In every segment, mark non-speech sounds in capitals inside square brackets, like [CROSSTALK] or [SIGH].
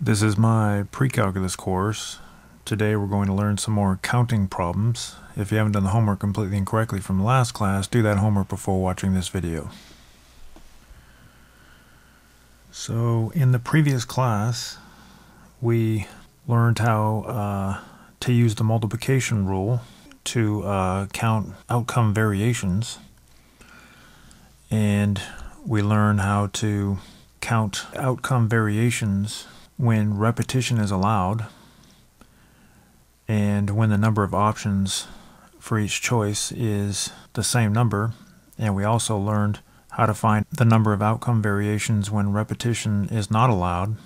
This is my pre-calculus course. Today we're going to learn some more counting problems. If you haven't done the homework completely incorrectly from the last class, do that homework before watching this video. So in the previous class, we learned how uh, to use the multiplication rule to uh, count outcome variations. And we learned how to count outcome variations when repetition is allowed and when the number of options for each choice is the same number. And we also learned how to find the number of outcome variations when repetition is not allowed.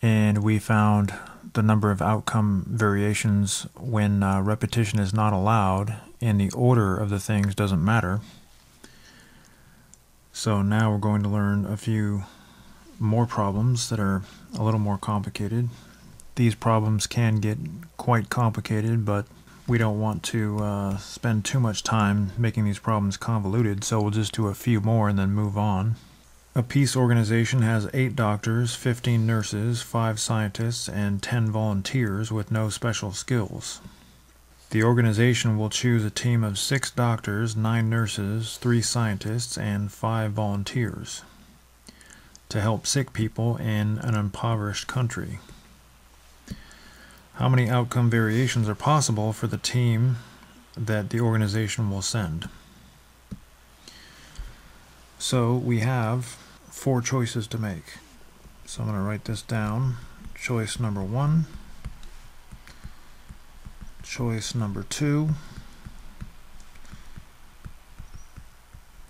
And we found the number of outcome variations when uh, repetition is not allowed and the order of the things doesn't matter. So now we're going to learn a few more problems that are a little more complicated. These problems can get quite complicated, but we don't want to uh, spend too much time making these problems convoluted, so we'll just do a few more and then move on. A peace organization has 8 doctors, 15 nurses, 5 scientists, and 10 volunteers with no special skills. The organization will choose a team of 6 doctors, 9 nurses, 3 scientists, and 5 volunteers to help sick people in an impoverished country. How many outcome variations are possible for the team that the organization will send? So we have four choices to make. So I'm going to write this down. Choice number one, choice number two,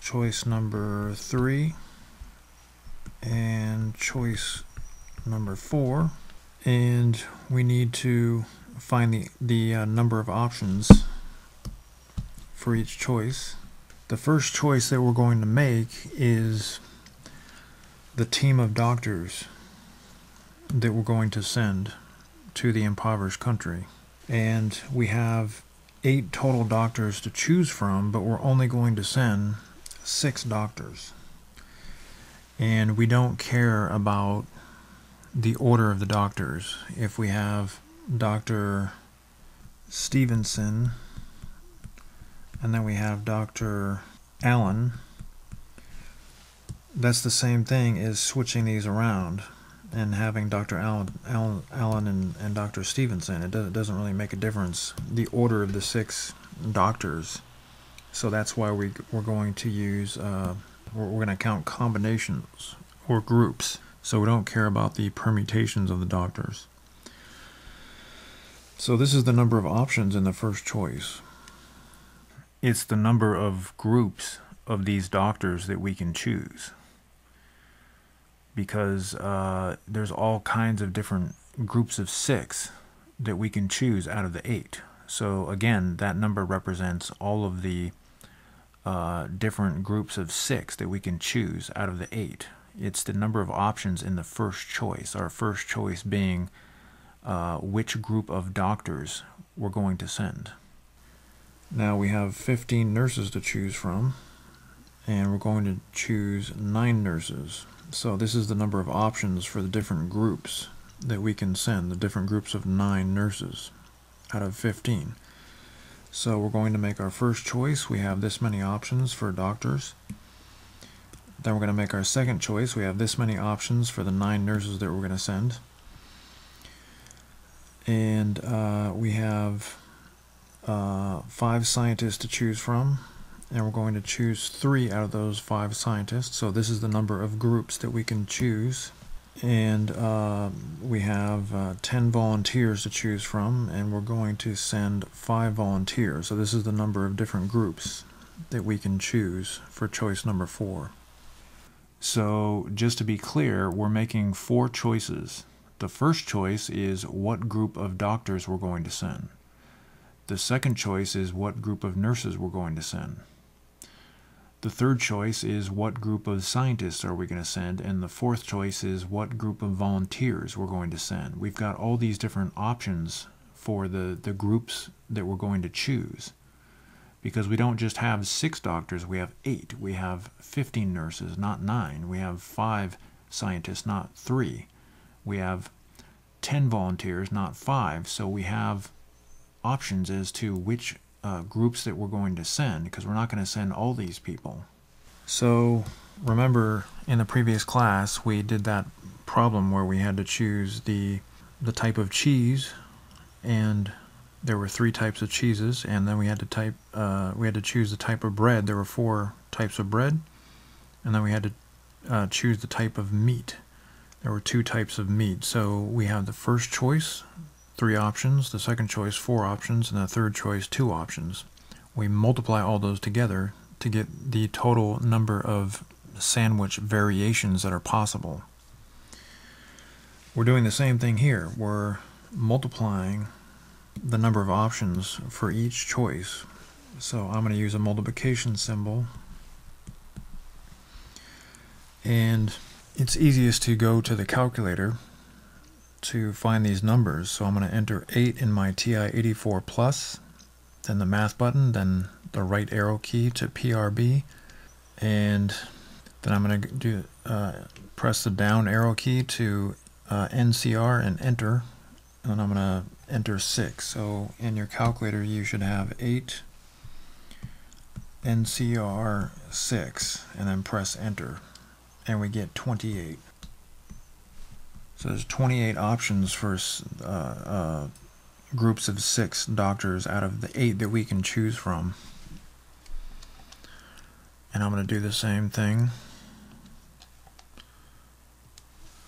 choice number three, and choice number four and we need to find the, the uh, number of options for each choice. The first choice that we're going to make is the team of doctors that we're going to send to the impoverished country. And we have eight total doctors to choose from, but we're only going to send six doctors and we don't care about the order of the doctors. If we have Dr. Stevenson and then we have Dr. Allen, that's the same thing as switching these around and having Dr. Allen, Allen, Allen and, and Dr. Stevenson. It, does, it doesn't really make a difference, the order of the six doctors. So that's why we, we're going to use uh, we're, we're going to count combinations or groups. So we don't care about the permutations of the doctors. So this is the number of options in the first choice. It's the number of groups of these doctors that we can choose. Because uh, there's all kinds of different groups of six that we can choose out of the eight. So again, that number represents all of the uh, different groups of six that we can choose out of the eight. It's the number of options in the first choice, our first choice being uh, which group of doctors we're going to send. Now we have 15 nurses to choose from, and we're going to choose 9 nurses. So this is the number of options for the different groups that we can send, the different groups of 9 nurses out of 15. So we're going to make our first choice. We have this many options for doctors. Then we're going to make our second choice. We have this many options for the nine nurses that we're going to send. And uh, we have uh, five scientists to choose from. And we're going to choose three out of those five scientists. So this is the number of groups that we can choose and uh, we have uh, 10 volunteers to choose from and we're going to send 5 volunteers. So this is the number of different groups that we can choose for choice number 4 so just to be clear we're making four choices. The first choice is what group of doctors we're going to send. The second choice is what group of nurses we're going to send the third choice is what group of scientists are we going to send, and the fourth choice is what group of volunteers we're going to send. We've got all these different options for the, the groups that we're going to choose. Because we don't just have six doctors, we have eight. We have 15 nurses, not nine. We have five scientists, not three. we have 10 volunteers, not five. So we have options as to which uh, groups that we're going to send because we're not going to send all these people. So remember in the previous class we did that problem where we had to choose the the type of cheese and there were three types of cheeses and then we had to type uh, we had to choose the type of bread. There were four types of bread and then we had to uh, choose the type of meat. There were two types of meat. So we have the first choice three options the second choice four options and the third choice two options we multiply all those together to get the total number of sandwich variations that are possible we're doing the same thing here we're multiplying the number of options for each choice. So I'm going to use a multiplication symbol. And it's easiest to go to the calculator to find these numbers. So I'm going to enter 8 in my TI-84 plus, then the math button, then the right arrow key to PRB, and then I'm going to do uh, press the down arrow key to uh, NCR and enter, and I'm going to enter 6. So in your calculator you should have 8 NCR 6 and then press enter and we get 28. So there's 28 options for uh, uh, groups of 6 doctors out of the 8 that we can choose from. And I'm going to do the same thing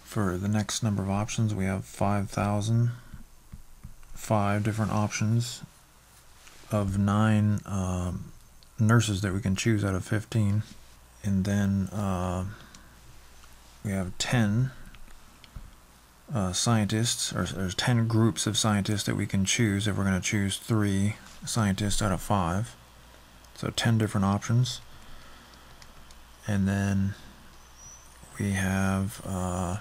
for the next number of options. We have 5,000 five different options of nine um, nurses that we can choose out of 15 and then uh, we have 10 uh, scientists or there's 10 groups of scientists that we can choose if we're going to choose three scientists out of five so 10 different options and then we have uh,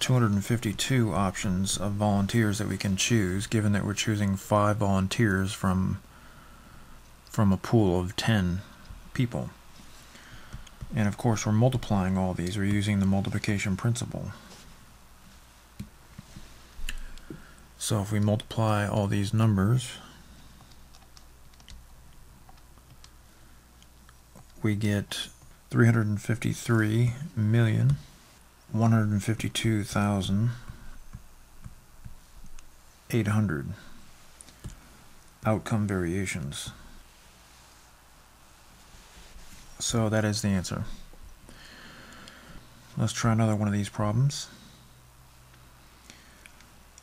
252 options of volunteers that we can choose, given that we're choosing five volunteers from from a pool of 10 people. And of course, we're multiplying all these. We're using the multiplication principle. So if we multiply all these numbers, we get 353 million. 152,800 outcome variations. So that is the answer. Let's try another one of these problems.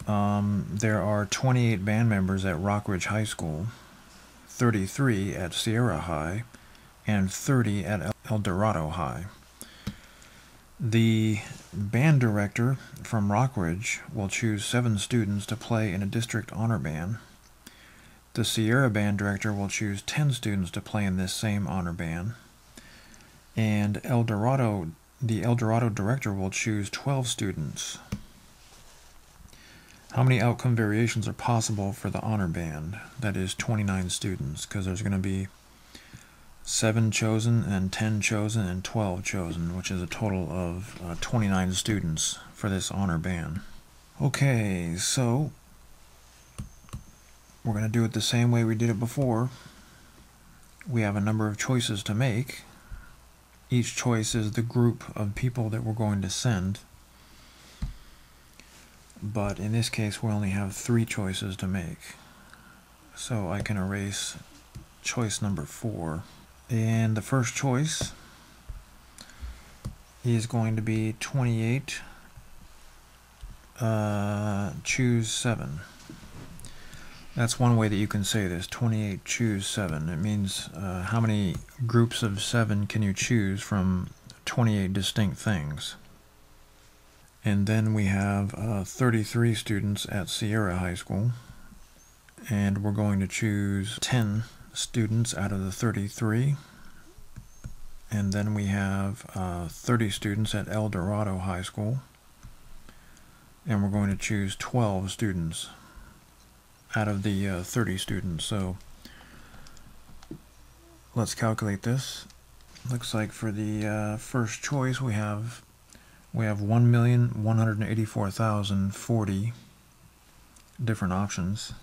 Um, there are 28 band members at Rockridge High School, 33 at Sierra High, and 30 at El Dorado High. The band director from Rockridge will choose seven students to play in a district honor band. The Sierra band director will choose 10 students to play in this same honor band. And El Dorado, the El Dorado director will choose 12 students. How many outcome variations are possible for the honor band? That is 29 students, because there's going to be 7 chosen and 10 chosen and 12 chosen, which is a total of uh, 29 students for this honor band. Okay, so we're going to do it the same way we did it before. We have a number of choices to make. Each choice is the group of people that we're going to send. But in this case, we only have three choices to make. So I can erase choice number four. And the first choice is going to be 28, uh, choose 7. That's one way that you can say this, 28 choose 7. It means uh, how many groups of 7 can you choose from 28 distinct things. And then we have uh, 33 students at Sierra High School. And we're going to choose 10 students out of the 33. And then we have uh, 30 students at El Dorado High School. And we're going to choose 12 students out of the uh, 30 students. So let's calculate this. Looks like for the uh, first choice we have we have 1,184,040 different options.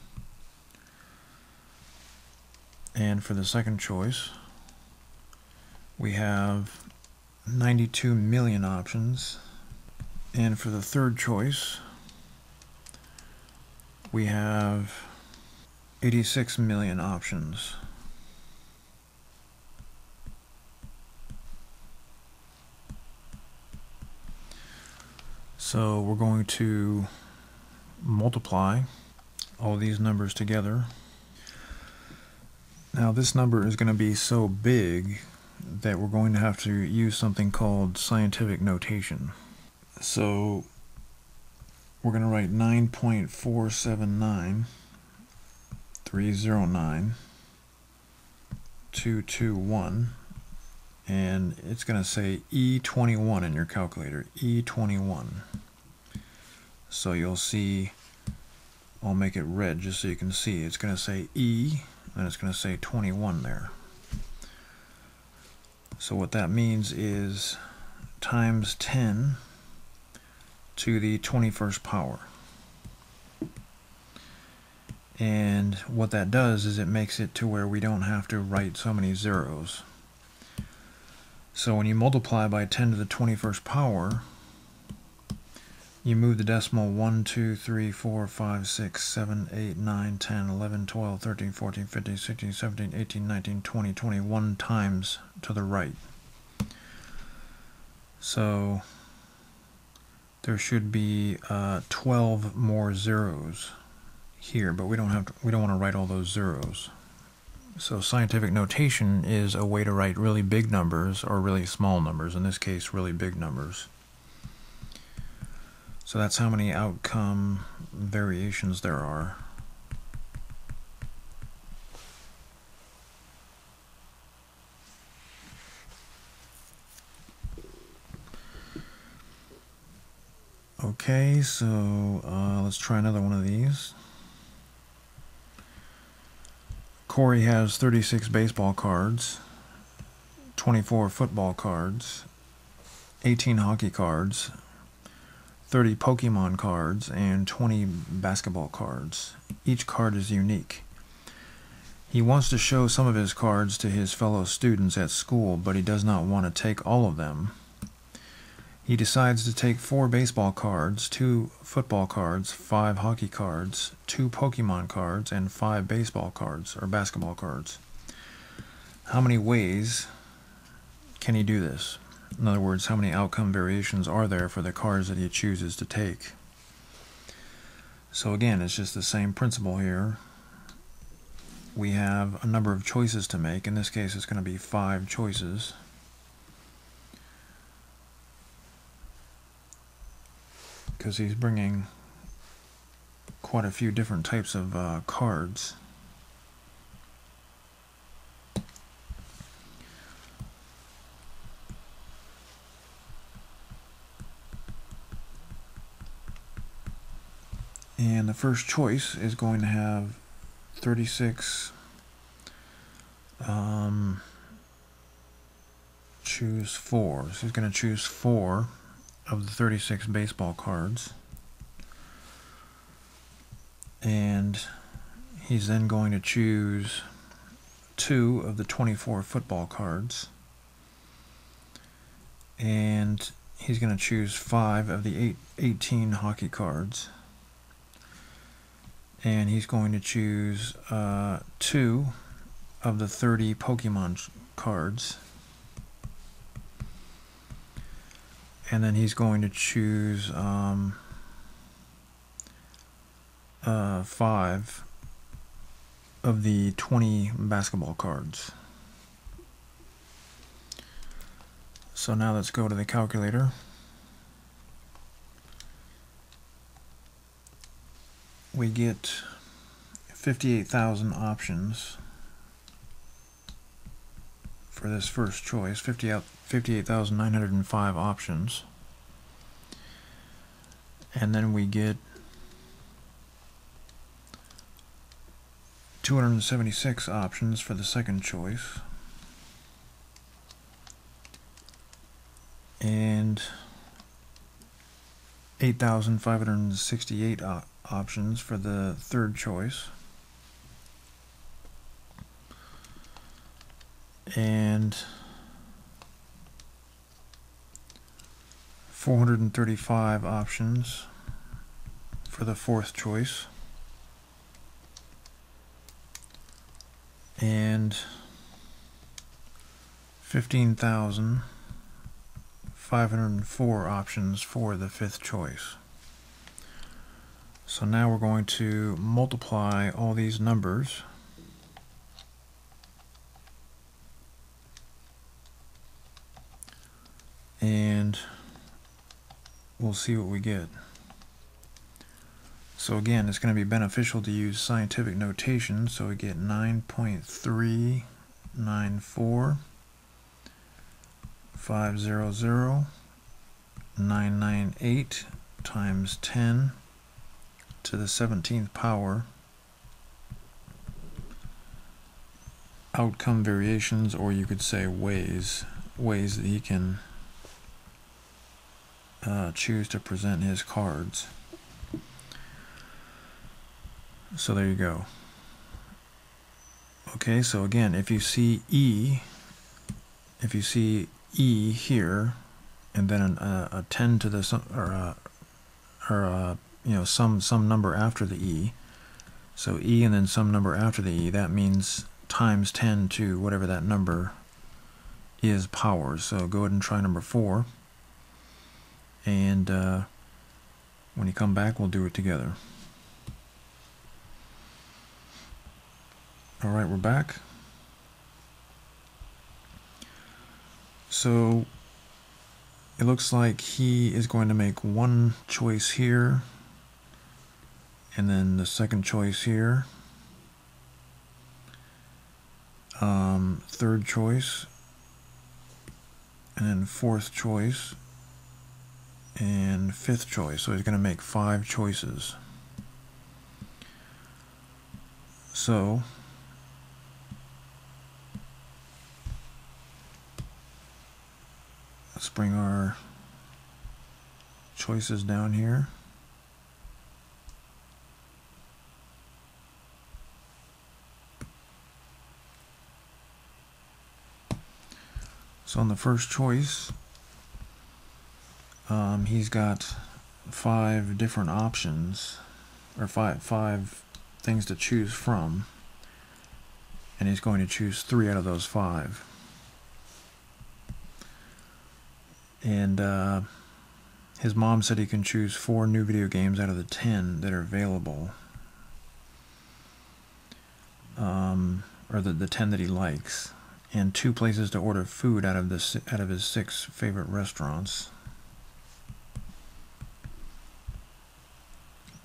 And for the second choice, we have 92 million options. And for the third choice, we have 86 million options. So we're going to multiply all these numbers together. Now this number is going to be so big that we're going to have to use something called scientific notation. So we're going to write 9.479 309 221 and it's going to say E21 in your calculator E21 so you'll see I'll make it red just so you can see it's going to say E and it's going to say 21 there so what that means is times 10 to the 21st power. And what that does is it makes it to where we don't have to write so many zeros. So when you multiply by 10 to the 21st power, you move the decimal 1, 2, 3, 4, 5, 6, 7, 8, 9, 10, 11, 12, 13, 14, 15, 16, 17, 18, 19, 20, 21 times to the right. So there should be uh, 12 more zeros here, but we don't have to, we don't want to write all those zeros. So scientific notation is a way to write really big numbers or really small numbers, in this case really big numbers. So that's how many outcome variations there are. Okay, so uh, let's try another one of these. Corey has 36 baseball cards, 24 football cards, 18 hockey cards, 30 Pokemon cards, and 20 basketball cards. Each card is unique. He wants to show some of his cards to his fellow students at school, but he does not want to take all of them. He decides to take four baseball cards, two football cards, five hockey cards, two Pokemon cards, and five baseball cards or basketball cards. How many ways can he do this? In other words, how many outcome variations are there for the cards that he chooses to take? So again, it's just the same principle here. We have a number of choices to make. In this case, it's going to be five choices. Because he's bringing quite a few different types of uh, cards. And the first choice is going to have 36 um, choose four. So he's going to choose four of the 36 baseball cards. And he's then going to choose two of the 24 football cards. And he's going to choose five of the eight, 18 hockey cards and he's going to choose uh, two of the 30 Pokemon cards. And then he's going to choose um, uh, five of the 20 basketball cards. So now let's go to the calculator. we get 58,000 options for this first choice, 58,905 options. And then we get 276 options for the second choice. And 8,568 op options for the third choice. And 435 options for the fourth choice. And 15,504 options for the fifth choice. So now we're going to multiply all these numbers and we'll see what we get. So again, it's going to be beneficial to use scientific notation, so we get 9.394 500 998 times 10 to the 17th power outcome variations or you could say ways ways that he can uh, choose to present his cards so there you go okay so again if you see E if you see e here, and then an, uh, a 10 to the or uh, or uh, you know some some number after the e. So e and then some number after the e. That means times 10 to whatever that number is powers. So go ahead and try number four. And uh, when you come back, we'll do it together. All right, we're back. So it looks like he is going to make one choice here and then the second choice here. Um, third choice and then fourth choice and fifth choice. So he's going to make five choices. So Let's bring our choices down here. So on the first choice, um, he's got five different options, or five five things to choose from, and he's going to choose three out of those five. and uh, his mom said he can choose four new video games out of the ten that are available, um, or the the ten that he likes, and two places to order food out of the out of his six favorite restaurants.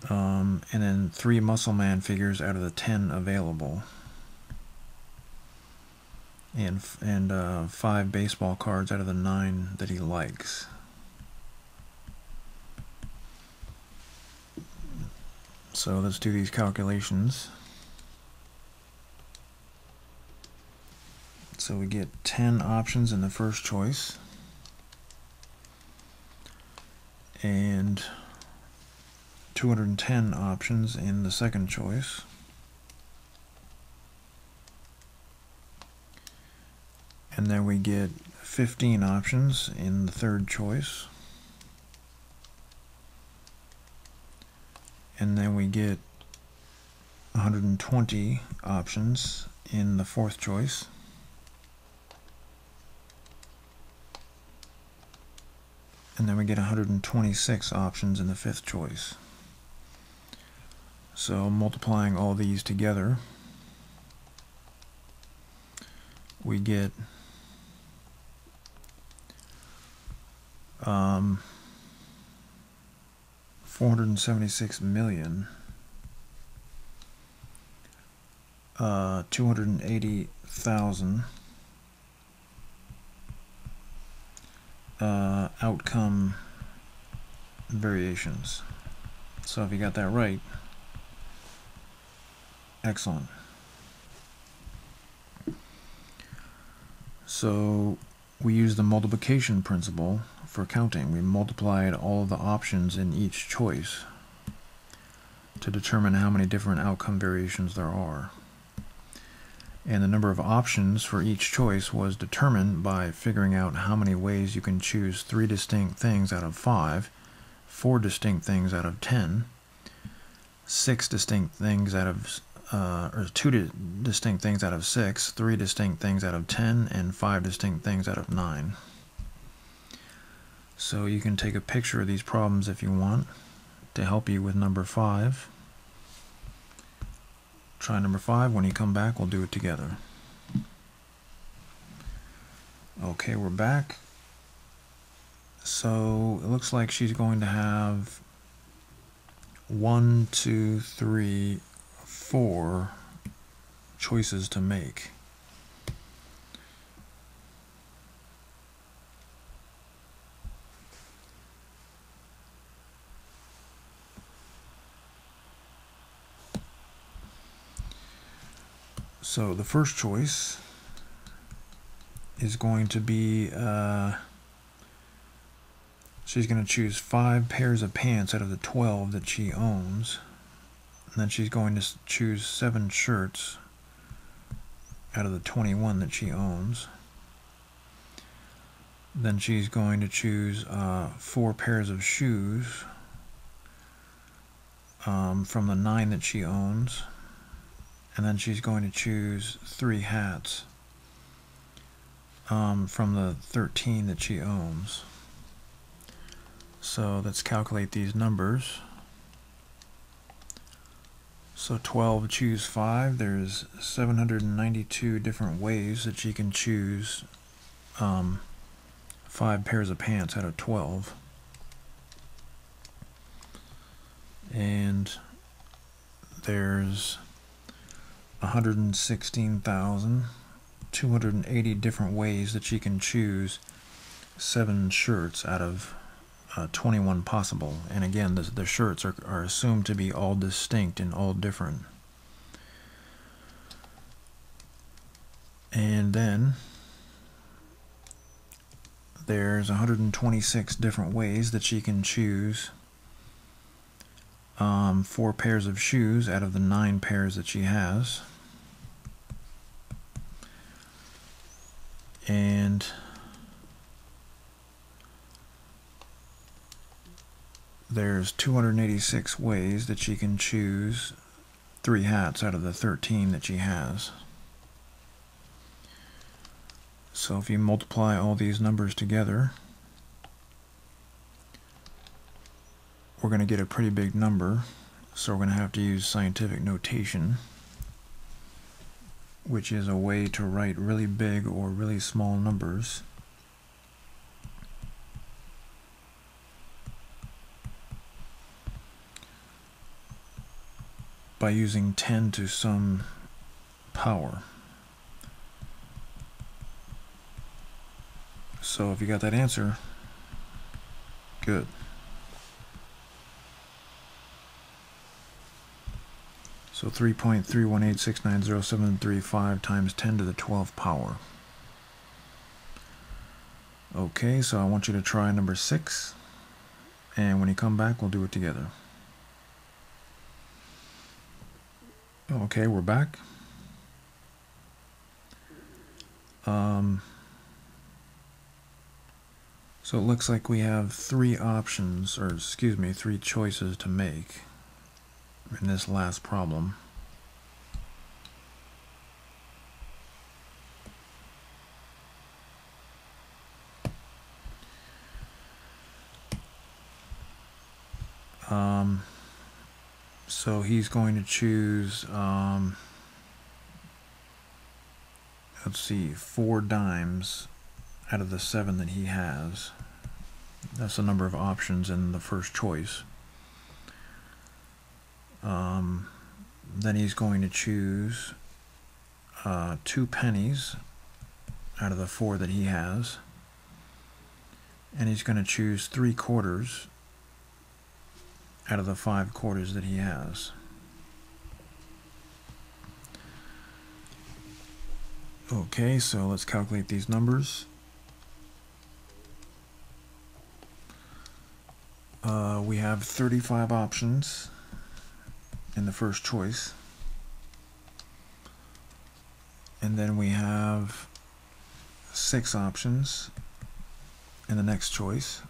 Um, and then three Muscle Man figures out of the ten available and and uh, five baseball cards out of the nine that he likes. So let's do these calculations. So we get 10 options in the first choice and 210 options in the second choice. and then we get 15 options in the third choice. And then we get 120 options in the fourth choice. And then we get 126 options in the fifth choice so multiplying all these together we get um, 476 million uh, 280,000 uh, outcome variations. So if you got that right, excellent. So we use the multiplication principle for counting. We multiplied all of the options in each choice to determine how many different outcome variations there are. And the number of options for each choice was determined by figuring out how many ways you can choose three distinct things out of five, four distinct things out of ten, six distinct things out of uh, or two di distinct things out of six, three distinct things out of ten, and five distinct things out of nine. So you can take a picture of these problems if you want to help you with number five. Try number five. When you come back, we'll do it together. Okay, we're back. So it looks like she's going to have one, two, three, four choices to make. So the first choice is going to be uh, she's going to choose five pairs of pants out of the 12 that she owns. And then she's going to choose seven shirts out of the 21 that she owns. Then she's going to choose uh, four pairs of shoes um, from the nine that she owns and then she's going to choose three hats um, from the 13 that she owns. So let's calculate these numbers. So 12 choose 5, there's 792 different ways that she can choose um, 5 pairs of pants out of 12. And there's 116,280 different ways that she can choose seven shirts out of uh, 21 possible. And again, the, the shirts are, are assumed to be all distinct and all different. And then there's 126 different ways that she can choose um, four pairs of shoes out of the nine pairs that she has. And there's 286 ways that she can choose three hats out of the 13 that she has. So if you multiply all these numbers together, we're going to get a pretty big number, so we're going to have to use scientific notation, which is a way to write really big or really small numbers. By using 10 to some power. So if you got that answer, good. So 3.318690735 times 10 to the 12th power. Okay, so I want you to try number 6. And when you come back, we'll do it together. Okay, we're back. Um, so it looks like we have three options, or excuse me, three choices to make in this last problem. Um, so he's going to choose, um, let's see, four dimes out of the seven that he has. That's the number of options in the first choice. Um, then he's going to choose uh, two pennies out of the four that he has. And he's going to choose three quarters out of the five quarters that he has. Okay, so let's calculate these numbers. Uh, we have 35 options in the first choice. And then we have six options in the next choice.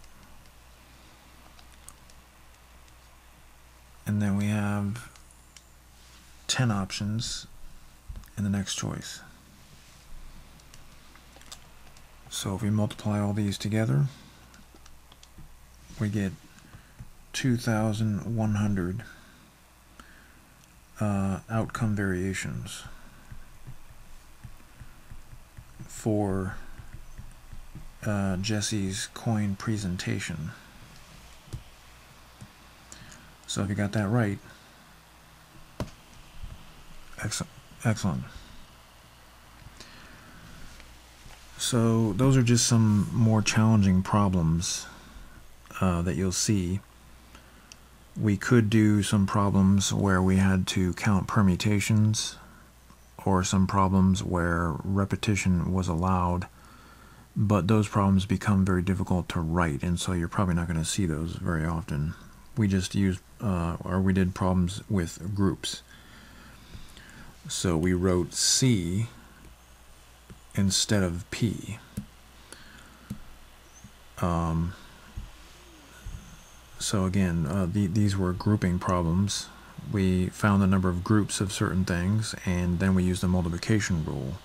And then we have 10 options in the next choice. So if we multiply all these together, we get 2,100 uh, outcome variations for uh, Jesse's coin presentation. So if you got that right, excellent. excellent. So those are just some more challenging problems uh, that you'll see. We could do some problems where we had to count permutations or some problems where repetition was allowed but those problems become very difficult to write and so you're probably not going to see those very often we just used uh, or we did problems with groups. So we wrote C instead of P. Um, so again uh, the, these were grouping problems. We found the number of groups of certain things and then we used the multiplication rule.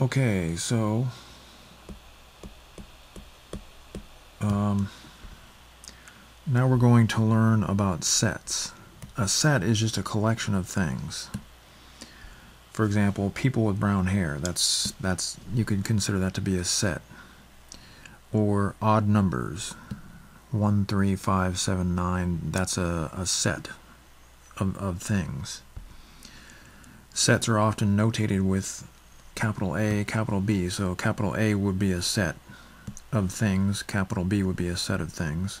Okay, so um, now we're going to learn about sets. A set is just a collection of things. For example, people with brown hair. That's that's you could consider that to be a set. Or odd numbers. One, three, five, seven, nine. That's a, a set of, of things. Sets are often notated with capital A, capital B. So capital A would be a set of things, capital B would be a set of things.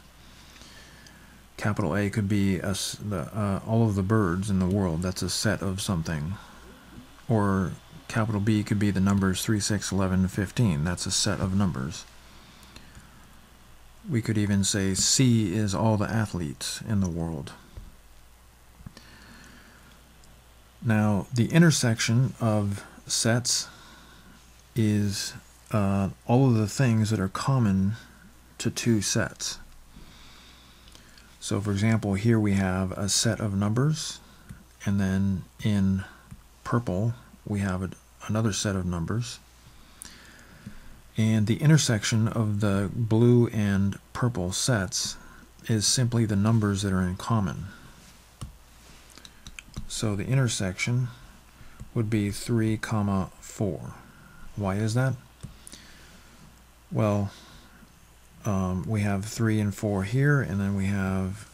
Capital A could be a, the, uh, all of the birds in the world, that's a set of something. Or capital B could be the numbers 3, 6, 11, 15, that's a set of numbers. We could even say C is all the athletes in the world. Now, the intersection of sets is uh, all of the things that are common to two sets. So for example, here we have a set of numbers, and then in purple we have a, another set of numbers. And the intersection of the blue and purple sets is simply the numbers that are in common. So the intersection would be 3 comma 4. Why is that? Well, um, we have 3 and 4 here, and then we have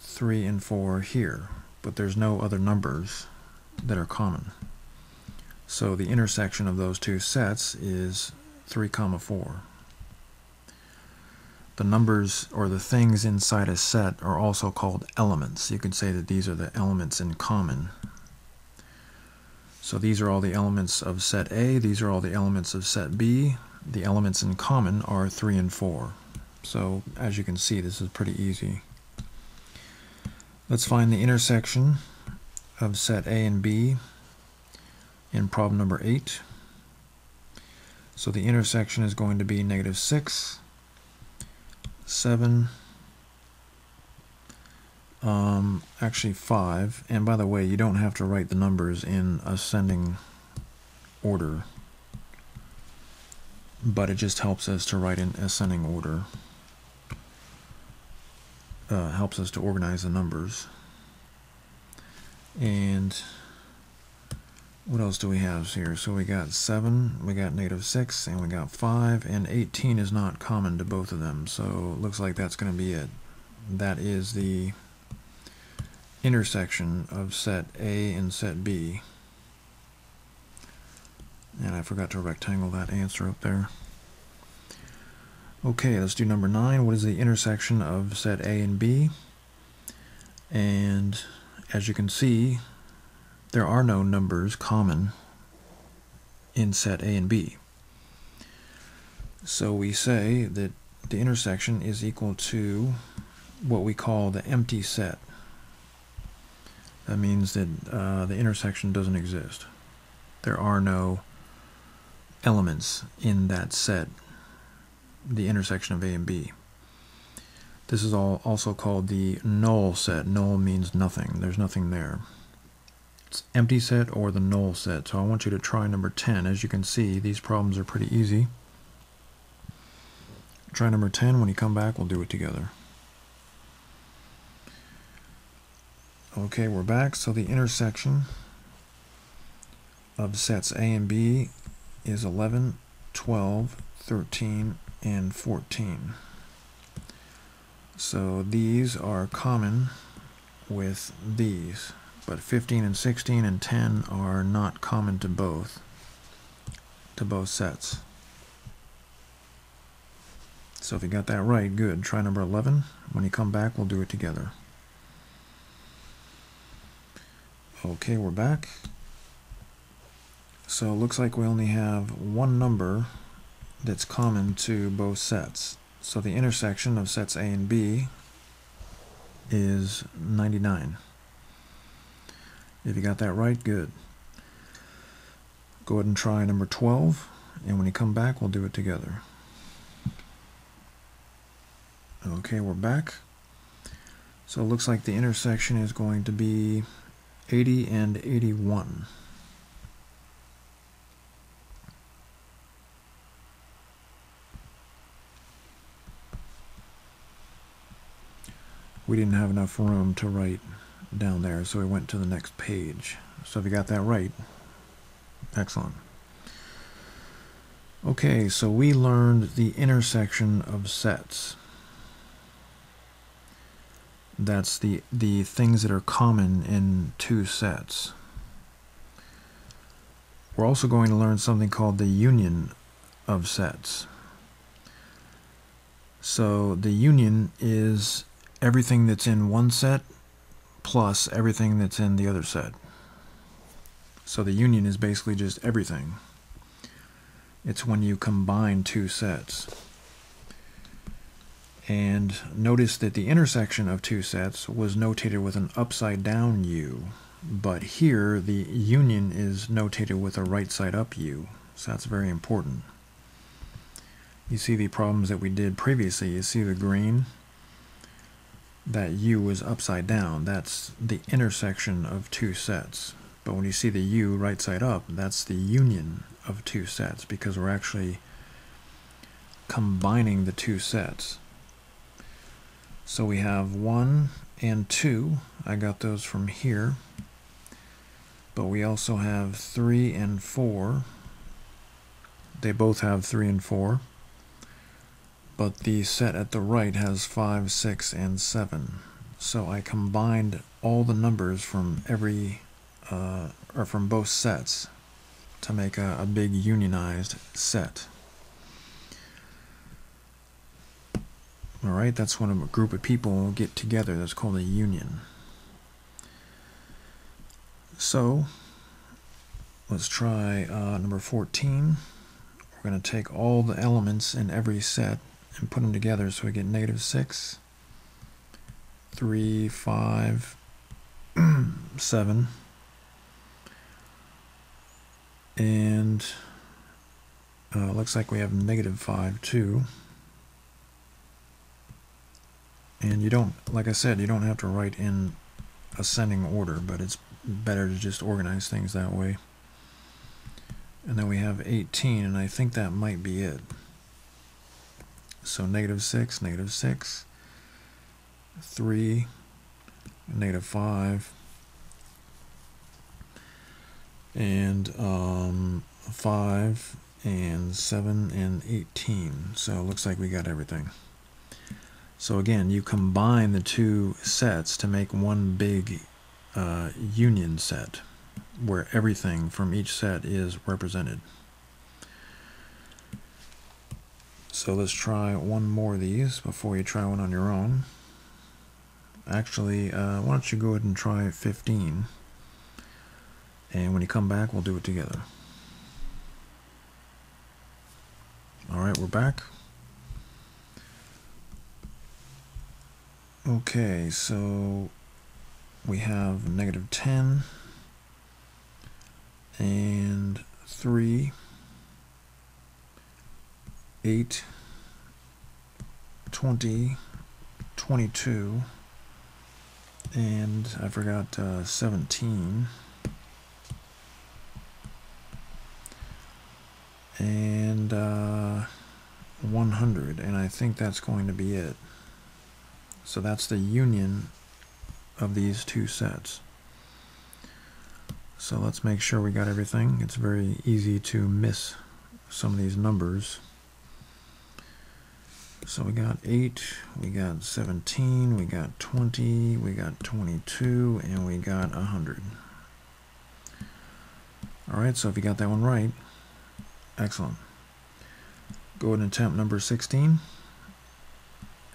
3 and 4 here, but there's no other numbers that are common. So the intersection of those two sets is 3 comma 4. The numbers or the things inside a set are also called elements. You could say that these are the elements in common so these are all the elements of set A, these are all the elements of set B. The elements in common are 3 and 4. So as you can see, this is pretty easy. Let's find the intersection of set A and B in problem number 8. So the intersection is going to be negative 6, 7, um, actually five. And by the way, you don't have to write the numbers in ascending order, but it just helps us to write in ascending order. Uh, helps us to organize the numbers. And what else do we have here? So we got 7, we got negative 6, and we got 5, and 18 is not common to both of them. So it looks like that's going to be it. That is the intersection of set A and set B. And I forgot to rectangle that answer up there. Okay, let's do number 9. What is the intersection of set A and B? And as you can see, there are no numbers common in set A and B. So we say that the intersection is equal to what we call the empty set. That means that uh, the intersection doesn't exist. There are no elements in that set, the intersection of A and B. This is all also called the null set. Null means nothing. There's nothing there. It's empty set or the null set. So I want you to try number 10. As you can see, these problems are pretty easy. Try number 10. When you come back, we'll do it together. Okay, we're back. So the intersection of sets A and B is 11, 12, 13, and 14. So these are common with these, but 15 and 16 and 10 are not common to both, to both sets. So if you got that right, good. Try number 11. When you come back, we'll do it together. Okay, we're back. So it looks like we only have one number that's common to both sets. So the intersection of sets A and B is 99. If you got that right, good. Go ahead and try number 12, and when you come back, we'll do it together. Okay, we're back. So it looks like the intersection is going to be 80 and 81. We didn't have enough room to write down there, so we went to the next page. So if you got that right, excellent. Okay, so we learned the intersection of sets. That's the, the things that are common in two sets. We're also going to learn something called the union of sets. So the union is everything that's in one set plus everything that's in the other set. So the union is basically just everything. It's when you combine two sets. And notice that the intersection of two sets was notated with an upside down U, but here the union is notated with a right side up U, so that's very important. You see the problems that we did previously, you see the green, that U is upside down. That's the intersection of two sets. But when you see the U right side up, that's the union of two sets because we're actually combining the two sets. So we have 1 and 2. I got those from here. But we also have 3 and 4. They both have 3 and 4 but the set at the right has 5, 6, and 7. So I combined all the numbers from every, uh, or from both sets to make a, a big unionized set. Alright, that's when a group of people get together. That's called a union. So, let's try uh, number 14. We're going to take all the elements in every set and put them together so we get negative 6, 3, 5, [CLEARS THROAT] 7, and uh, looks like we have negative 5 too. And you don't, like I said, you don't have to write in ascending order, but it's better to just organize things that way. And then we have 18, and I think that might be it. So negative 6, negative 6, 3, negative 5, and um, 5, and 7, and 18. So it looks like we got everything. So again, you combine the two sets to make one big uh, union set where everything from each set is represented. So let's try one more of these before you try one on your own. Actually, uh, why don't you go ahead and try 15. And when you come back, we'll do it together. Alright, we're back. Okay, so we have negative 10 and 3, 8, 20, 22, and I forgot uh, 17. And uh, 100, and I think that's going to be it. So that's the union of these two sets. So let's make sure we got everything. It's very easy to miss some of these numbers. So we got 8, we got 17, we got 20, we got 22, and we got 100. Alright, so if you got that one right, excellent. Go ahead and attempt number 16,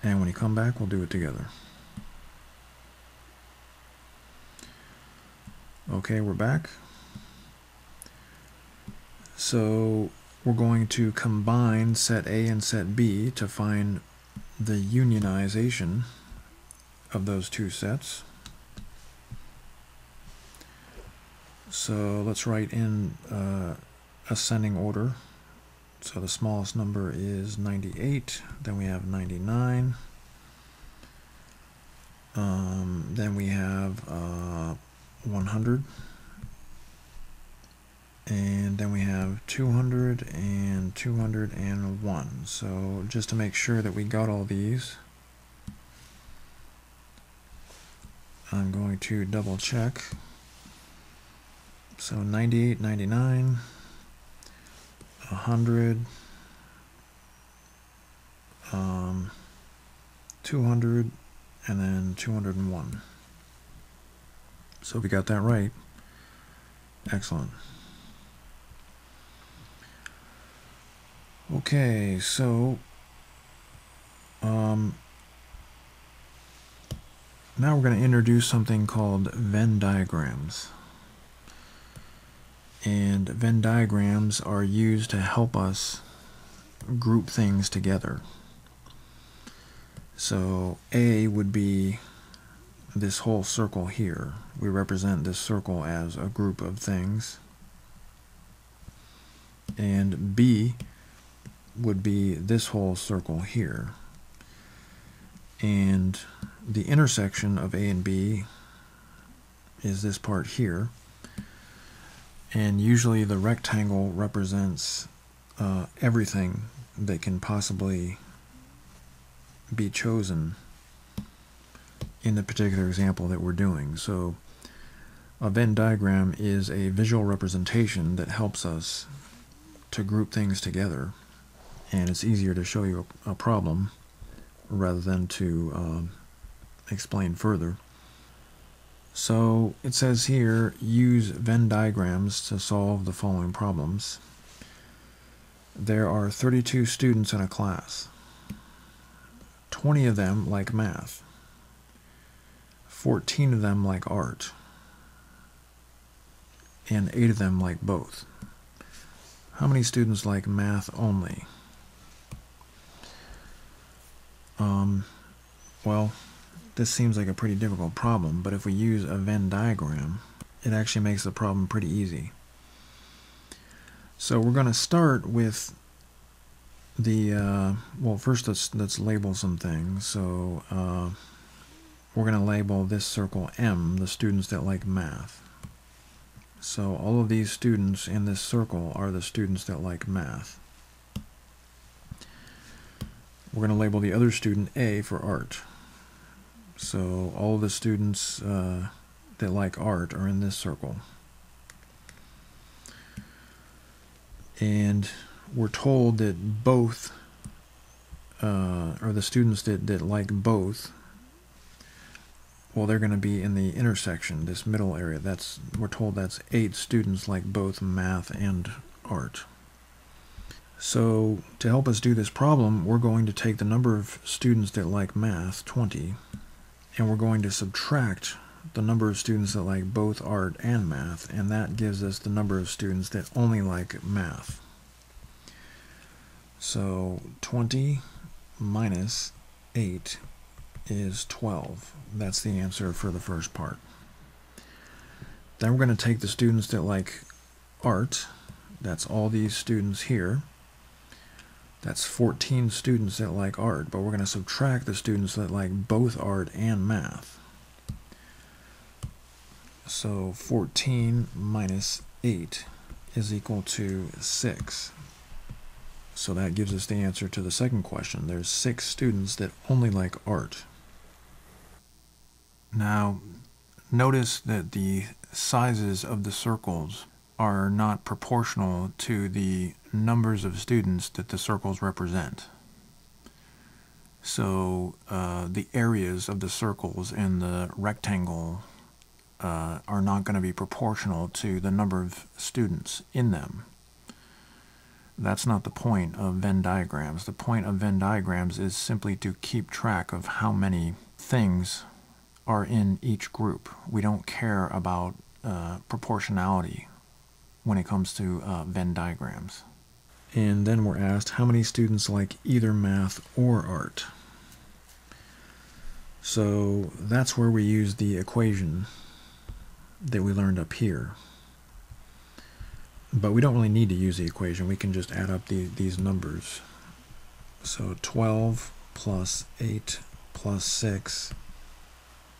and when you come back, we'll do it together. Okay, we're back. So we're going to combine set A and set B to find the unionization of those two sets. So let's write in uh, ascending order. So the smallest number is 98, then we have 99, um, then we have uh, 100, and then we have 200 and 201 so just to make sure that we got all these I'm going to double check. So 98 99 100 um, 200 and then 201 so we got that right. Excellent Okay, so um, now we're going to introduce something called Venn diagrams. And Venn diagrams are used to help us group things together. So A would be this whole circle here. We represent this circle as a group of things. And B would be this whole circle here. And the intersection of A and B is this part here. And usually the rectangle represents uh, everything that can possibly be chosen in the particular example that we're doing. So a Venn diagram is a visual representation that helps us to group things together and it's easier to show you a, a problem rather than to um, explain further. So it says here, use Venn diagrams to solve the following problems. There are 32 students in a class. 20 of them like math. 14 of them like art. And 8 of them like both. How many students like math only? Um, well, this seems like a pretty difficult problem, but if we use a Venn diagram, it actually makes the problem pretty easy. So we're going to start with the, uh, well, first let's, let's label some things. So uh, we're going to label this circle M, the students that like math. So all of these students in this circle are the students that like math. We're going to label the other student A for art. So all the students uh, that like art are in this circle. And we're told that both, uh, or the students that, that like both, well, they're going to be in the intersection, this middle area. That's We're told that's eight students like both math and art. So to help us do this problem, we're going to take the number of students that like math, 20, and we're going to subtract the number of students that like both art and math, and that gives us the number of students that only like math. So 20 minus 8 is 12. That's the answer for the first part. Then we're going to take the students that like art. That's all these students here. That's 14 students that like art, but we're going to subtract the students that like both art and math. So 14 minus 8 is equal to 6. So that gives us the answer to the second question. There's six students that only like art. Now, notice that the sizes of the circles are not proportional to the numbers of students that the circles represent. So uh, the areas of the circles and the rectangle uh, are not going to be proportional to the number of students in them. That's not the point of Venn diagrams. The point of Venn diagrams is simply to keep track of how many things are in each group. We don't care about uh, proportionality when it comes to uh, Venn diagrams. And then we're asked how many students like either math or art. So that's where we use the equation that we learned up here. But we don't really need to use the equation. We can just add up the, these numbers. So 12 plus 8 plus 6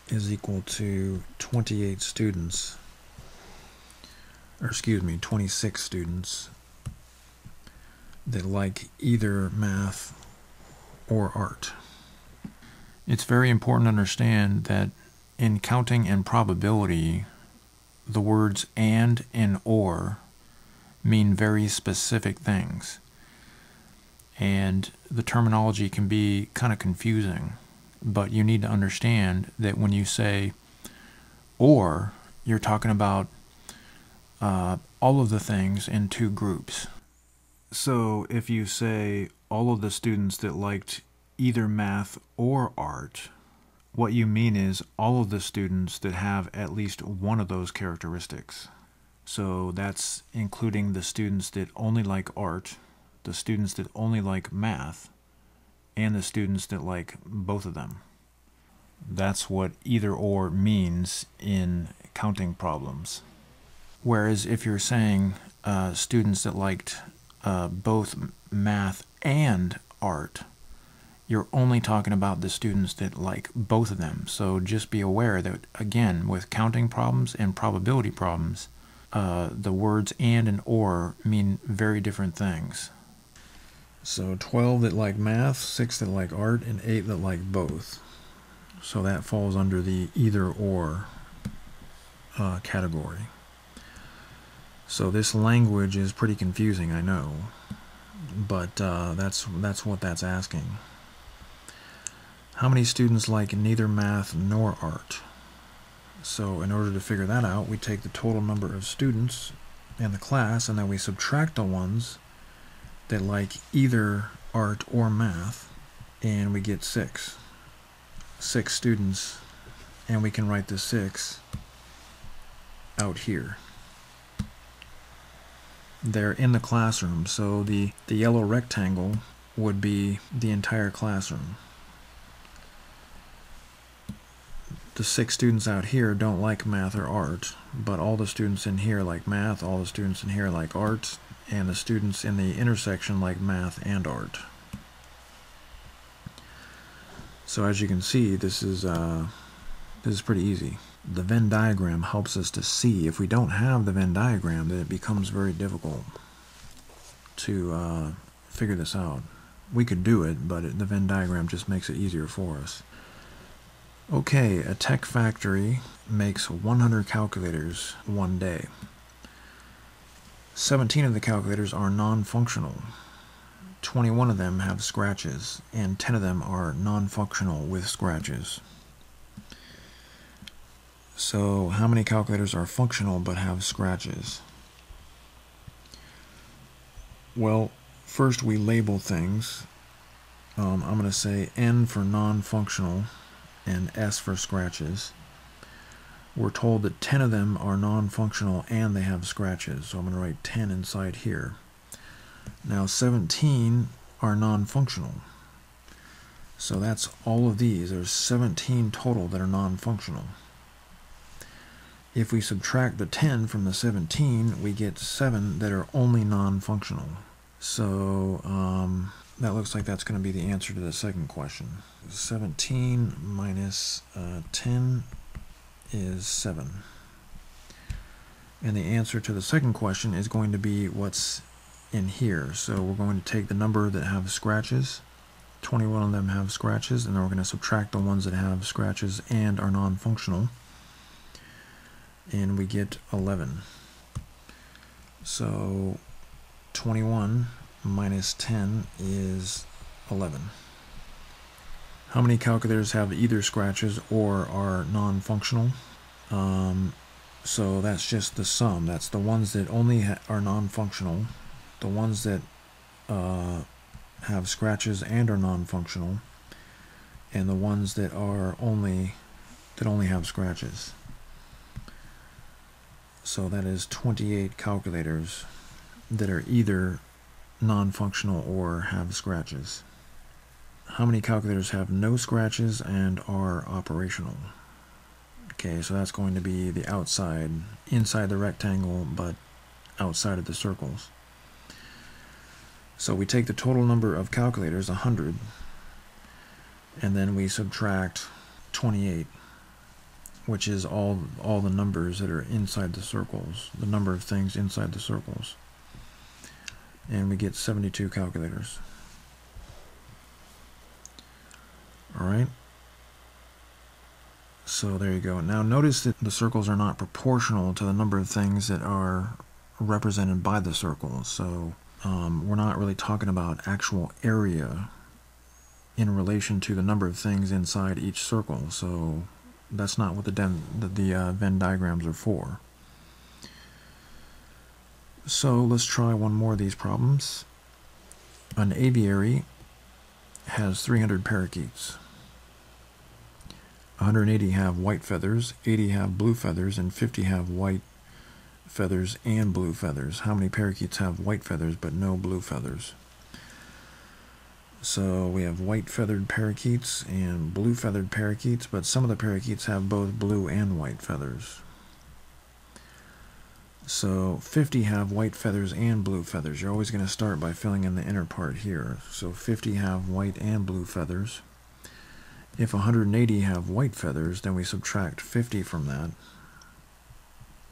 is equal to 28 students, or excuse me, 26 students that like either math or art. It's very important to understand that in counting and probability, the words and and or mean very specific things. And the terminology can be kind of confusing, but you need to understand that when you say or, you're talking about uh, all of the things in two groups. So if you say all of the students that liked either math or art, what you mean is all of the students that have at least one of those characteristics. So that's including the students that only like art, the students that only like math, and the students that like both of them. That's what either or means in counting problems. Whereas if you're saying uh, students that liked uh, both math and art, you're only talking about the students that like both of them. So just be aware that, again, with counting problems and probability problems, uh, the words and and or mean very different things. So 12 that like math, 6 that like art, and 8 that like both. So that falls under the either or uh, category. So this language is pretty confusing, I know, but uh, that's that's what that's asking. How many students like neither math nor art? So in order to figure that out, we take the total number of students in the class and then we subtract the ones that like either art or math and we get six. Six students and we can write the six out here. They're in the classroom, so the, the yellow rectangle would be the entire classroom. the six students out here don't like math or art, but all the students in here like math, all the students in here like art, and the students in the intersection like math and art. So as you can see, this is uh, this is pretty easy. The Venn diagram helps us to see. If we don't have the Venn diagram, then it becomes very difficult to uh, figure this out. We could do it, but it, the Venn diagram just makes it easier for us. Okay, a tech factory makes 100 calculators one day. 17 of the calculators are non-functional. 21 of them have scratches, and 10 of them are non-functional with scratches. So how many calculators are functional but have scratches? Well, first we label things. Um, I'm going to say N for non-functional and S for scratches. We're told that 10 of them are non-functional and they have scratches, so I'm going to write 10 inside here. Now 17 are non-functional. So that's all of these. There's 17 total that are non-functional. If we subtract the 10 from the 17, we get 7 that are only non-functional. So um, that looks like that's going to be the answer to the second question. 17 minus, uh, 10 is 7. And the answer to the second question is going to be what's in here. So we're going to take the number that have scratches, 21 of them have scratches, and then we're going to subtract the ones that have scratches and are non-functional. And we get 11. So 21 minus 10 is 11. How many calculators have either scratches or are non-functional? Um, so that's just the sum. That's the ones that only are non-functional. The ones that uh, have scratches and are non-functional. And the ones that are only that only have scratches. So that is 28 calculators that are either non-functional or have scratches. How many calculators have no scratches and are operational? Okay, so that's going to be the outside, inside the rectangle, but outside of the circles. So we take the total number of calculators, 100, and then we subtract 28, which is all, all the numbers that are inside the circles, the number of things inside the circles and we get 72 calculators. Alright. So there you go. Now notice that the circles are not proportional to the number of things that are represented by the circles. So um, we're not really talking about actual area in relation to the number of things inside each circle. So that's not what the, den, the, the uh, Venn diagrams are for. So let's try one more of these problems. An aviary has 300 parakeets. 180 have white feathers, 80 have blue feathers, and 50 have white feathers and blue feathers. How many parakeets have white feathers but no blue feathers? So we have white feathered parakeets and blue feathered parakeets, but some of the parakeets have both blue and white feathers. So 50 have white feathers and blue feathers. You're always going to start by filling in the inner part here. So 50 have white and blue feathers. If 180 have white feathers, then we subtract 50 from that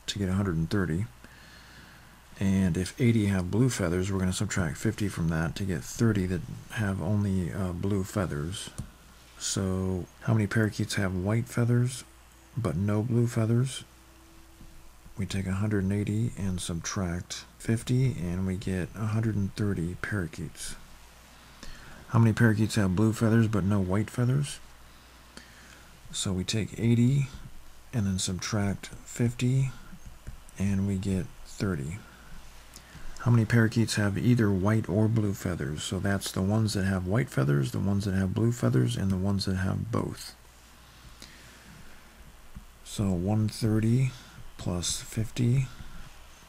to get 130. And if 80 have blue feathers, we're going to subtract 50 from that to get 30 that have only uh, blue feathers. So how many parakeets have white feathers but no blue feathers? we take 180 and subtract 50 and we get 130 parakeets. How many parakeets have blue feathers but no white feathers? So we take 80 and then subtract 50 and we get 30. How many parakeets have either white or blue feathers? So that's the ones that have white feathers, the ones that have blue feathers, and the ones that have both. So 130 plus 50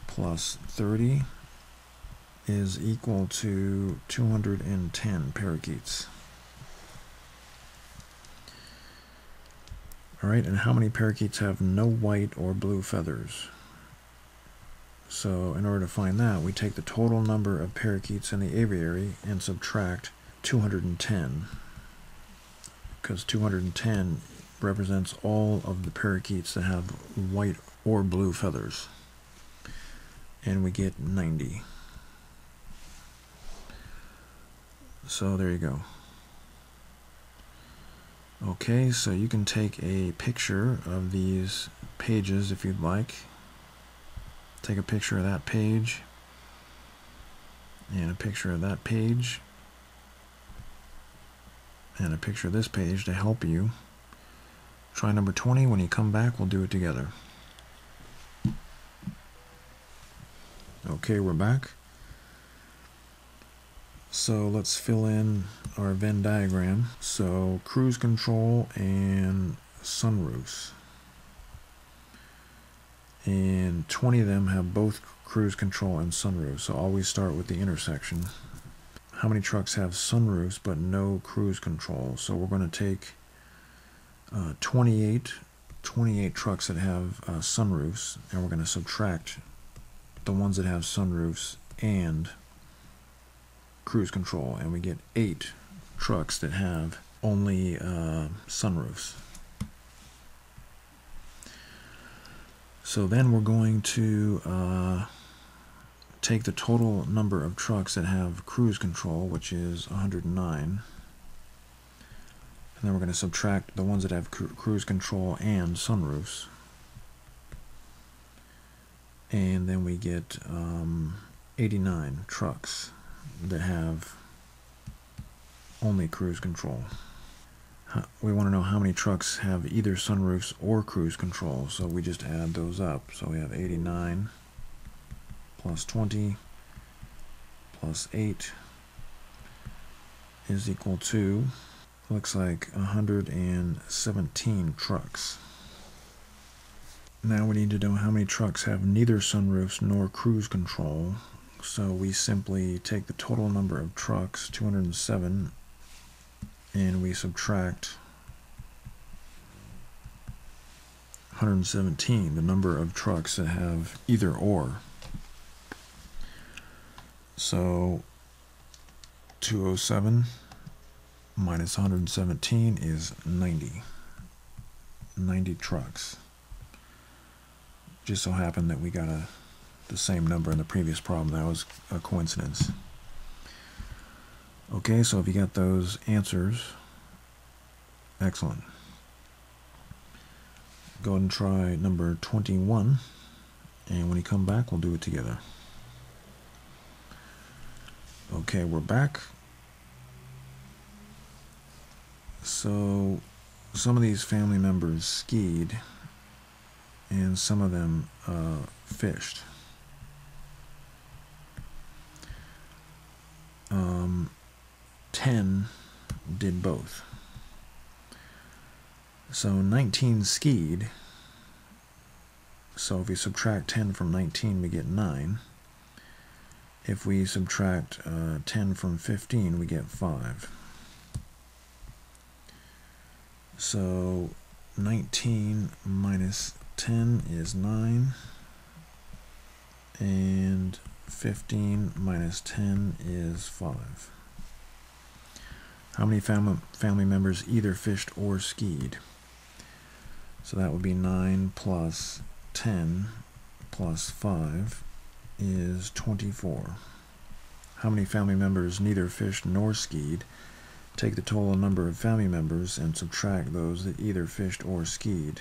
plus 30 is equal to 210 parakeets. Alright, and how many parakeets have no white or blue feathers? So in order to find that, we take the total number of parakeets in the aviary and subtract 210. Because 210 represents all of the parakeets that have white or blue feathers. And we get 90. So there you go. Okay, so you can take a picture of these pages if you'd like. Take a picture of that page and a picture of that page and a picture of this page to help you. Try number 20. When you come back, we'll do it together. Okay, we're back. So let's fill in our Venn diagram. So cruise control and sunroofs. And 20 of them have both cruise control and sunroof. So always start with the intersection. how many trucks have sunroofs but no cruise control. So we're going to take uh, 28, 28 trucks that have uh, sunroofs, and we're going to subtract the ones that have sunroofs and cruise control, and we get eight trucks that have only uh, sunroofs. So then we're going to uh, take the total number of trucks that have cruise control, which is 109, and then we're going to subtract the ones that have cru cruise control and sunroofs. And then we get um, 89 trucks that have only cruise control. We want to know how many trucks have either sunroofs or cruise control, so we just add those up. So we have 89 plus 20 plus 8 is equal to, looks like 117 trucks. Now we need to know how many trucks have neither sunroofs nor cruise control. So we simply take the total number of trucks, 207, and we subtract 117, the number of trucks that have either or. So 207 minus 117 is 90. 90 trucks. Just so happened that we got a the same number in the previous problem. That was a coincidence. Okay, so if you got those answers, excellent. Go ahead and try number 21, and when you come back, we'll do it together. Okay, we're back. So, some of these family members skied, and some of them uh, fished. Um, 10 did both. So 19 skied. So if we subtract 10 from 19, we get 9. If we subtract uh, 10 from 15, we get 5. So 19 minus 10 is 9. And 15 minus 10 is 5. How many family, family members either fished or skied? So that would be 9 plus 10 plus 5 is 24. How many family members neither fished nor skied? Take the total number of family members and subtract those that either fished or skied.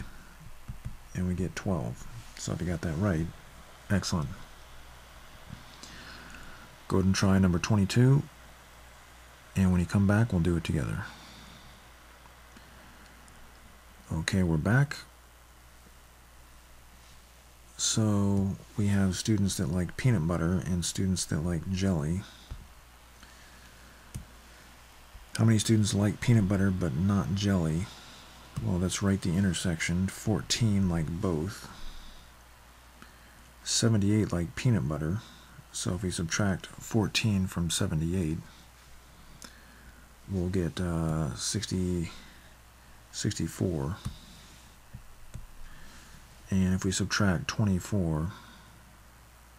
And we get 12. So if you got that right, excellent. Go ahead and try number 22. And when you come back, we'll do it together. Okay, we're back. So we have students that like peanut butter and students that like jelly. How many students like peanut butter but not jelly? Well, that's right the intersection. 14 like both. 78 like peanut butter. So if we subtract 14 from 78, we'll get uh, 60, 64. And if we subtract 24,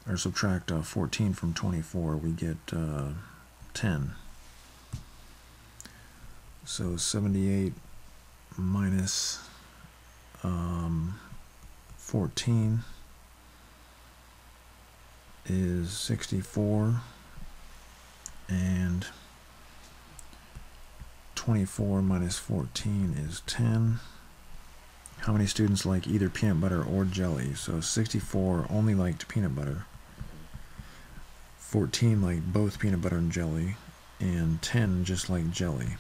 or subtract uh, 14 from 24, we get uh, 10. So 78 minus um, 14 is 64 and 24 minus 14 is 10 how many students like either peanut butter or jelly? So 64 only liked peanut butter. 14 like both peanut butter and jelly. And 10 just like jelly.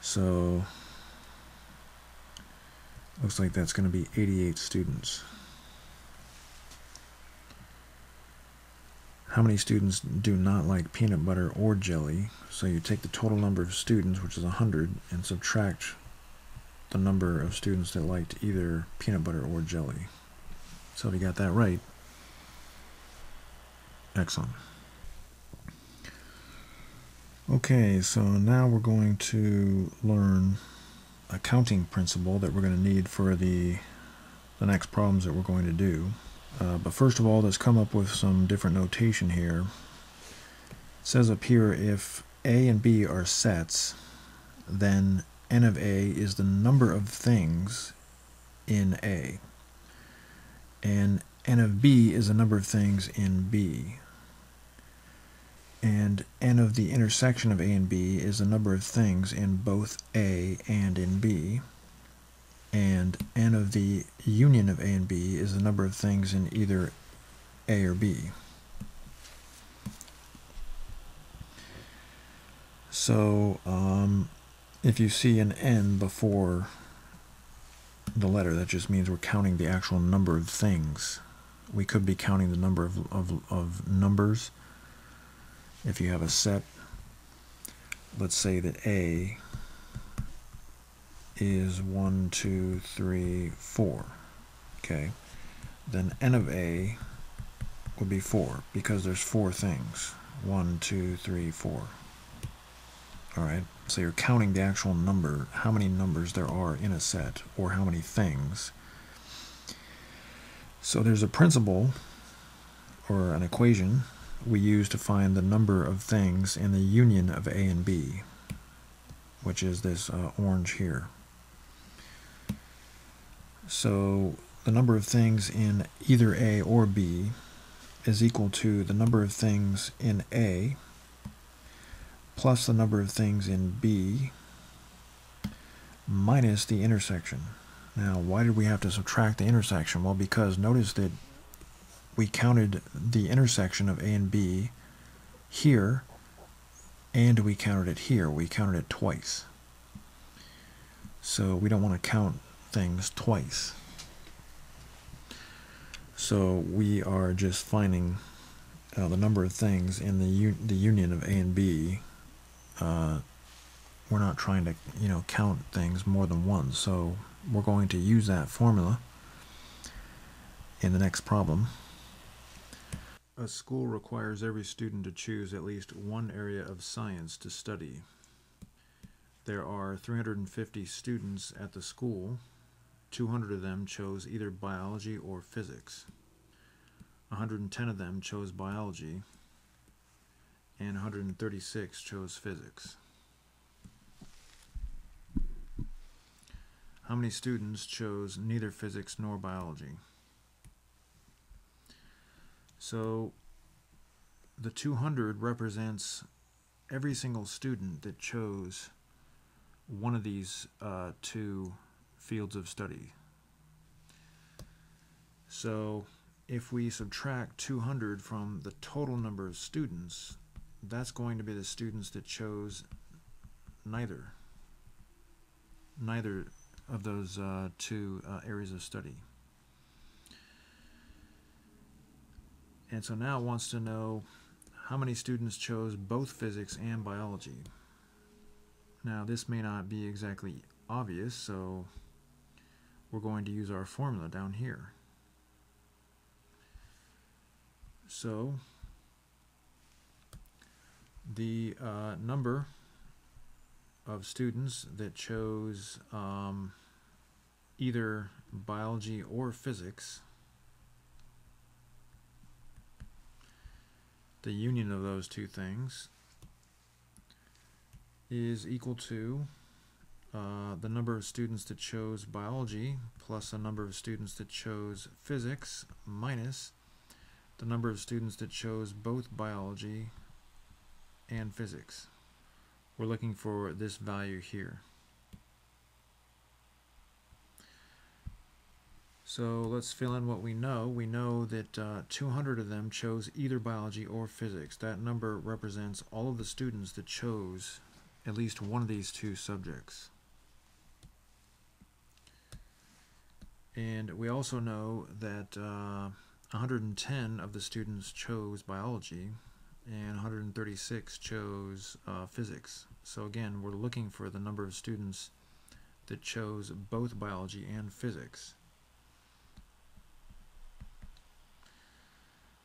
So looks like that's going to be 88 students. How many students do not like peanut butter or jelly? So you take the total number of students, which is 100, and subtract the number of students that liked either peanut butter or jelly. So if you got that right, excellent. Okay, so now we're going to learn a counting principle that we're going to need for the, the next problems that we're going to do. Uh, but first of all, let's come up with some different notation here. It says up here, if A and B are sets, then n of A is the number of things in A. And n of B is the number of things in B and n of the intersection of A and B is the number of things in both A and in B, and n of the union of A and B is the number of things in either A or B. So um, if you see an n before the letter, that just means we're counting the actual number of things. We could be counting the number of, of, of numbers if you have a set, let's say that A is 1, 2, 3, 4, okay, then n of A would be 4 because there's four things. 1, 2, 3, 4. Alright, so you're counting the actual number, how many numbers there are in a set, or how many things. So there's a principle, or an equation, we use to find the number of things in the union of A and B, which is this uh, orange here. So the number of things in either A or B is equal to the number of things in A plus the number of things in B minus the intersection. Now, why did we have to subtract the intersection? Well, because notice that we counted the intersection of A and B here, and we counted it here. We counted it twice. So we don't want to count things twice. So we are just finding uh, the number of things in the the union of A and B. Uh, we're not trying to you know count things more than once. So we're going to use that formula in the next problem. A school requires every student to choose at least one area of science to study. There are 350 students at the school. 200 of them chose either biology or physics. 110 of them chose biology, and 136 chose physics. How many students chose neither physics nor biology? So the 200 represents every single student that chose one of these uh, two fields of study. So if we subtract 200 from the total number of students, that's going to be the students that chose neither neither of those uh, two uh, areas of study. And so now it wants to know how many students chose both physics and biology. Now this may not be exactly obvious, so we're going to use our formula down here. So the uh, number of students that chose um, either biology or physics the union of those two things is equal to uh, the number of students that chose biology plus the number of students that chose physics minus the number of students that chose both biology and physics. We're looking for this value here. So let's fill in what we know. We know that uh, 200 of them chose either biology or physics. That number represents all of the students that chose at least one of these two subjects. And we also know that uh, 110 of the students chose biology and 136 chose uh, physics. So again, we're looking for the number of students that chose both biology and physics.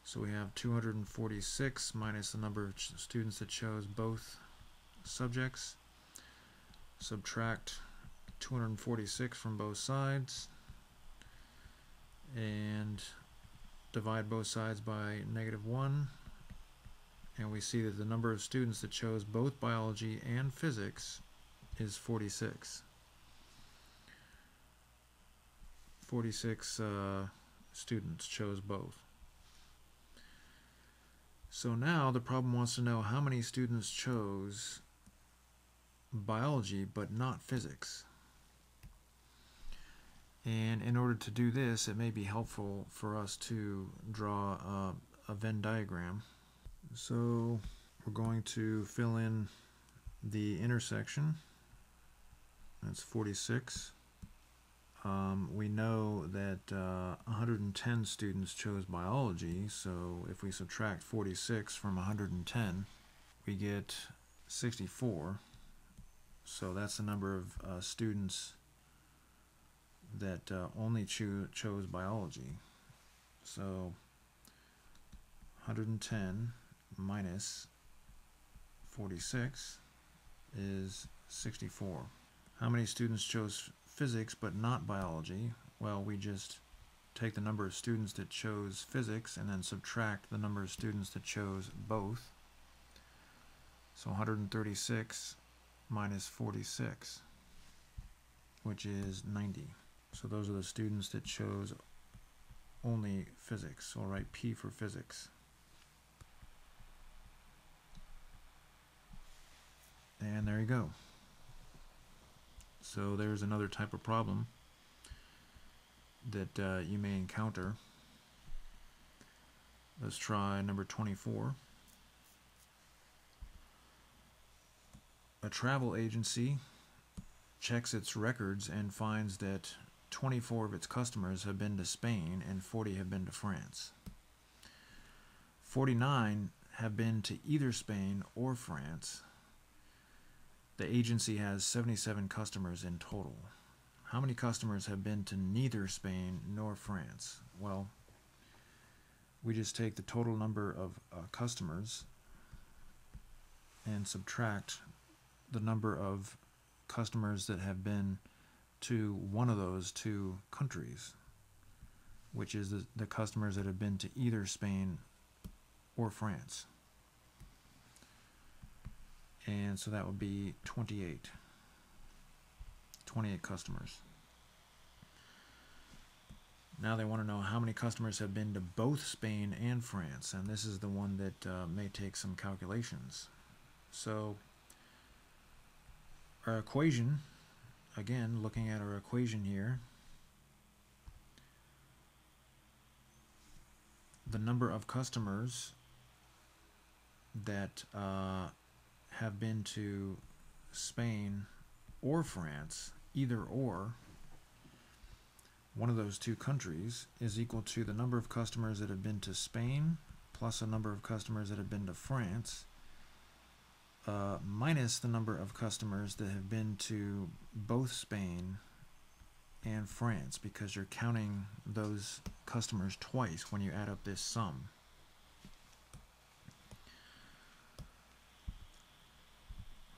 So we have 246 minus the number of students that chose both subjects, subtract 246 from both sides, and divide both sides by negative 1 and we see that the number of students that chose both biology and physics is 46. 46 uh, students chose both. So now the problem wants to know how many students chose biology but not physics. And in order to do this, it may be helpful for us to draw a, a Venn diagram. So we're going to fill in the intersection. That's 46. Um, we know that uh, 110 students chose biology, so if we subtract 46 from 110, we get 64. So that's the number of uh, students that uh, only cho chose biology. So 110 minus 46 is 64. How many students chose physics but not biology? Well, we just take the number of students that chose physics and then subtract the number of students that chose both. So 136 minus 46, which is 90. So those are the students that chose only physics. So I'll write P for physics. And there you go. So there's another type of problem that uh, you may encounter. Let's try number 24. A travel agency checks its records and finds that 24 of its customers have been to Spain and 40 have been to France. 49 have been to either Spain or France. The agency has 77 customers in total. How many customers have been to neither Spain nor France? Well, we just take the total number of uh, customers and subtract the number of customers that have been to one of those two countries, which is the, the customers that have been to either Spain or France. And so that would be 28. 28 customers. Now they want to know how many customers have been to both Spain and France, and this is the one that uh, may take some calculations. So our equation again, looking at our equation here, the number of customers that uh, have been to Spain or France, either or, one of those two countries is equal to the number of customers that have been to Spain plus a number of customers that have been to France uh, minus the number of customers that have been to both Spain and France because you're counting those customers twice when you add up this sum.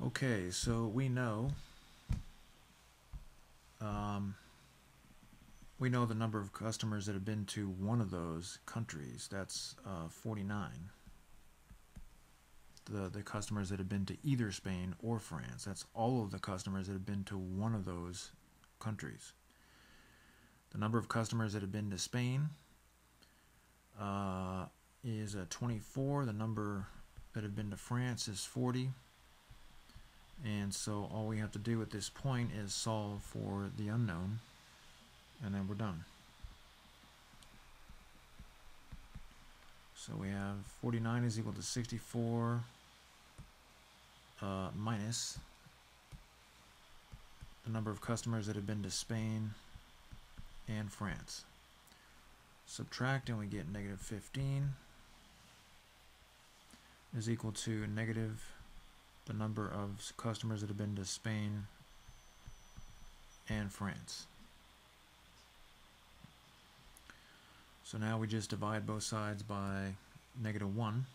Okay, so we know um, we know the number of customers that have been to one of those countries. That's uh, 49 the, the customers that have been to either Spain or France. That's all of the customers that have been to one of those countries. The number of customers that have been to Spain uh, is uh, 24. The number that have been to France is 40. And so all we have to do at this point is solve for the unknown, and then we're done. So we have 49 is equal to 64 uh, minus the number of customers that have been to Spain and France. Subtract and we get negative 15 is equal to negative the number of customers that have been to Spain and France. So now we just divide both sides by negative 1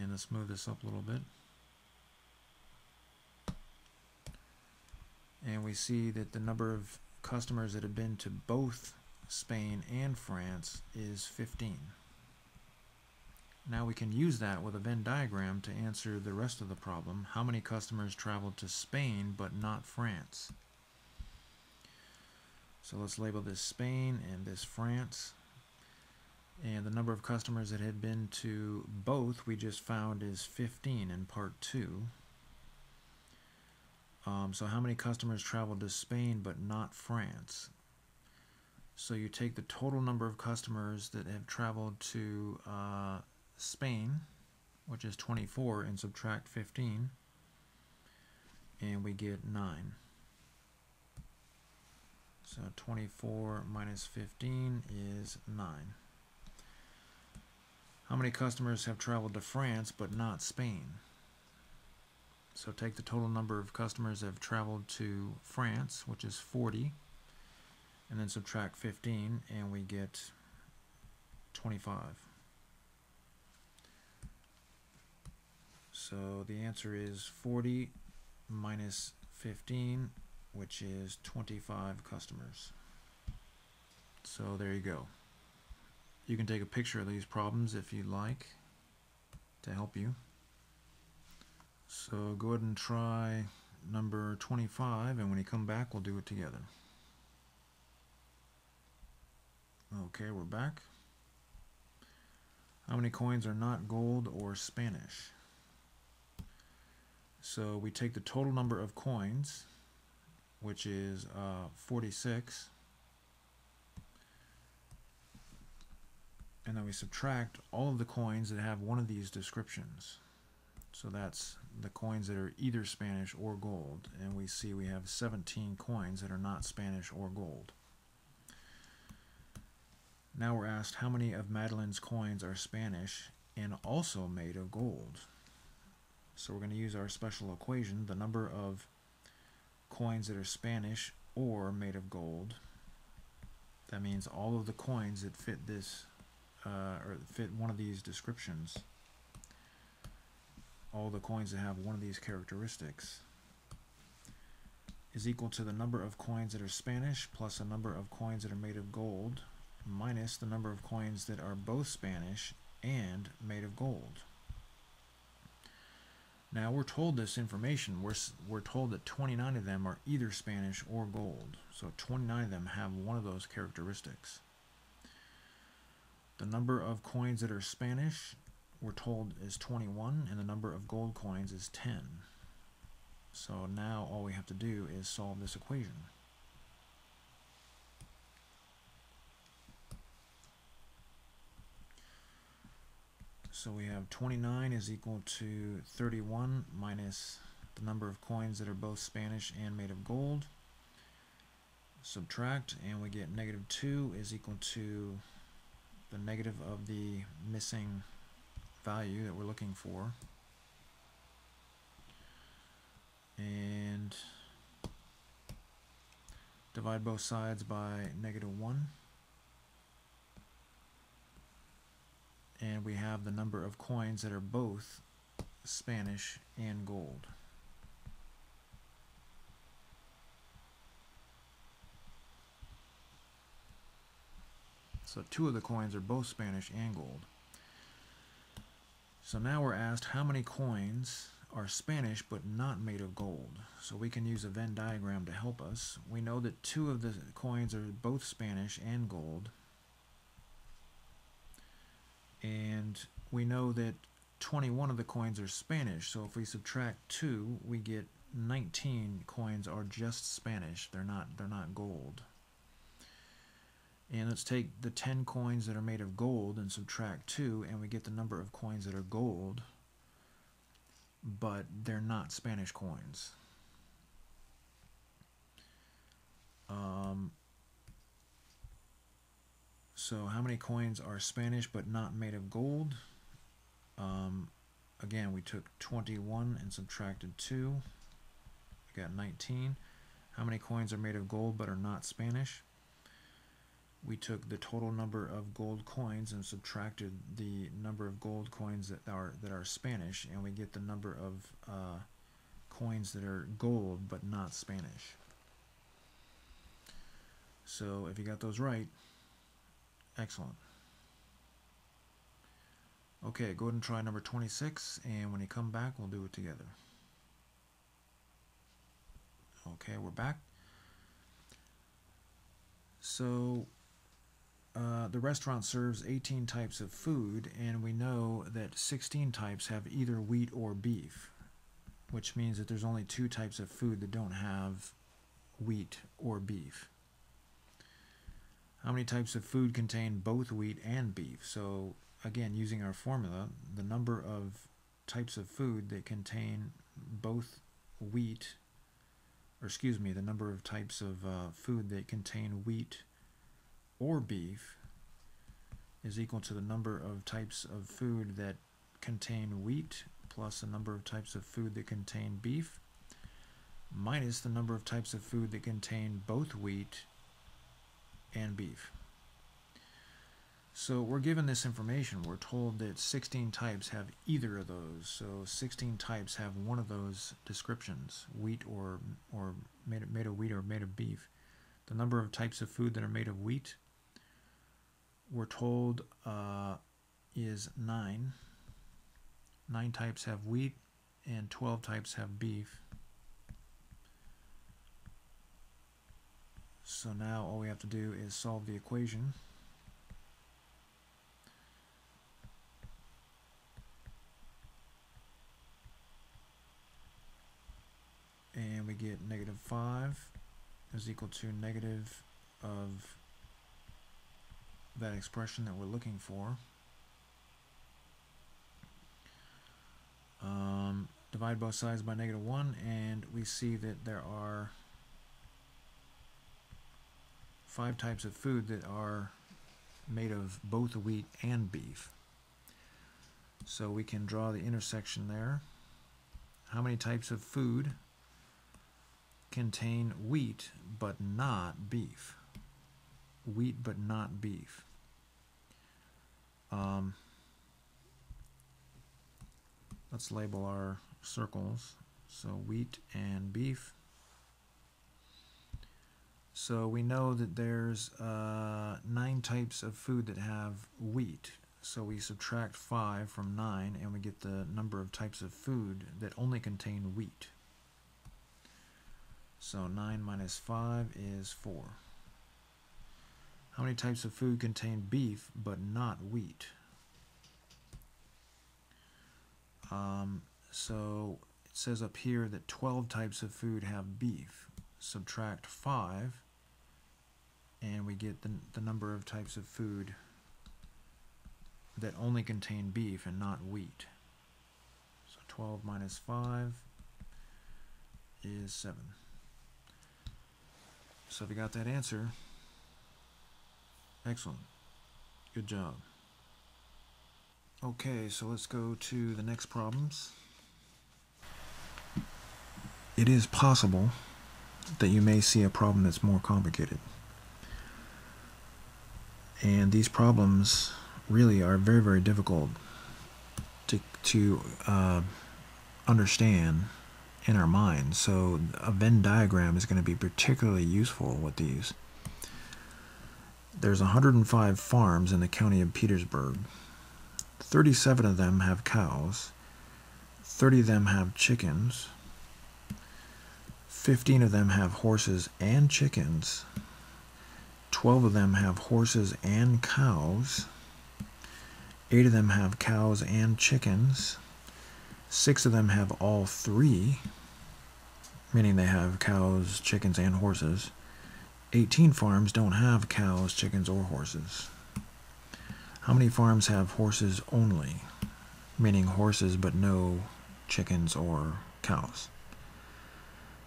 and let's move this up a little bit. And we see that the number of customers that have been to both Spain and France is 15. Now we can use that with a Venn diagram to answer the rest of the problem. How many customers traveled to Spain but not France? So let's label this Spain and this France. And the number of customers that had been to both we just found is 15 in part 2. Um, so how many customers traveled to Spain but not France? So you take the total number of customers that have traveled to uh, Spain, which is 24, and subtract 15, and we get 9. So 24 minus 15 is 9. How many customers have traveled to France but not Spain? So take the total number of customers that have traveled to France, which is 40, and then subtract 15, and we get 25. So the answer is 40 minus 15, which is 25 customers. So there you go. You can take a picture of these problems if you'd like to help you. So go ahead and try number 25 and when you come back we'll do it together. Okay, we're back. How many coins are not gold or Spanish? So we take the total number of coins, which is uh, 46, and then we subtract all of the coins that have one of these descriptions. So that's the coins that are either Spanish or gold. And we see we have 17 coins that are not Spanish or gold. Now we're asked how many of Madeline's coins are Spanish and also made of gold. So we're going to use our special equation, the number of coins that are Spanish or made of gold. That means all of the coins that fit this uh, or fit one of these descriptions all the coins that have one of these characteristics is equal to the number of coins that are Spanish plus the number of coins that are made of gold minus the number of coins that are both Spanish and made of gold. Now we're told this information, we're, we're told that 29 of them are either Spanish or gold. So 29 of them have one of those characteristics. The number of coins that are Spanish we're told is 21 and the number of gold coins is 10. So now all we have to do is solve this equation. So we have 29 is equal to 31 minus the number of coins that are both Spanish and made of gold. Subtract and we get negative 2 is equal to the negative of the missing value that we're looking for. And divide both sides by negative 1. And we have the number of coins that are both Spanish and gold. So two of the coins are both Spanish and gold. So now we're asked how many coins are Spanish but not made of gold. So we can use a Venn diagram to help us. We know that two of the coins are both Spanish and gold. And we know that 21 of the coins are Spanish. So if we subtract 2, we get 19 coins are just Spanish. They're not they're not gold. And let's take the 10 coins that are made of gold and subtract 2, and we get the number of coins that are gold, but they're not Spanish coins. Um, so how many coins are Spanish but not made of gold? Um, again, we took 21 and subtracted 2. We got 19. How many coins are made of gold but are not Spanish? We took the total number of gold coins and subtracted the number of gold coins that are that are Spanish, and we get the number of uh, coins that are gold but not Spanish. So if you got those right, excellent. Okay, go ahead and try number 26, and when you come back, we'll do it together. Okay, we're back. So uh, the restaurant serves 18 types of food, and we know that 16 types have either wheat or beef, which means that there's only two types of food that don't have wheat or beef. How many types of food contain both wheat and beef? So again, using our formula, the number of types of food that contain both wheat, or excuse me, the number of types of uh, food that contain wheat or beef is equal to the number of types of food that contain wheat plus the number of types of food that contain beef minus the number of types of food that contain both wheat and beef. So we're given this information. We're told that 16 types have either of those. So 16 types have one of those descriptions, wheat or, or made, of, made of wheat or made of beef. The number of types of food that are made of wheat, we're told, uh, is 9. 9 types have wheat and 12 types have beef. So now all we have to do is solve the equation. and we get negative 5 is equal to negative of that expression that we're looking for. Um, divide both sides by negative 1 and we see that there are five types of food that are made of both wheat and beef. So we can draw the intersection there. How many types of food contain wheat but not beef. Wheat but not beef. Um, let's label our circles. So wheat and beef. So we know that there's uh, nine types of food that have wheat. So we subtract 5 from 9 and we get the number of types of food that only contain wheat. So 9 minus 5 is 4. How many types of food contain beef but not wheat? Um, so it says up here that 12 types of food have beef. Subtract 5 and we get the, the number of types of food that only contain beef and not wheat. So 12 minus 5 is 7. So if you got that answer, excellent. Good job. Okay, so let's go to the next problems. It is possible that you may see a problem that's more complicated. And these problems really are very, very difficult to, to uh, understand in our mind. So a Venn diagram is going to be particularly useful with these. There's 105 farms in the county of Petersburg. 37 of them have cows. 30 of them have chickens. 15 of them have horses and chickens. 12 of them have horses and cows. 8 of them have cows and chickens. Six of them have all three, meaning they have cows, chickens, and horses. 18 farms don't have cows, chickens, or horses. How many farms have horses only, meaning horses but no chickens or cows?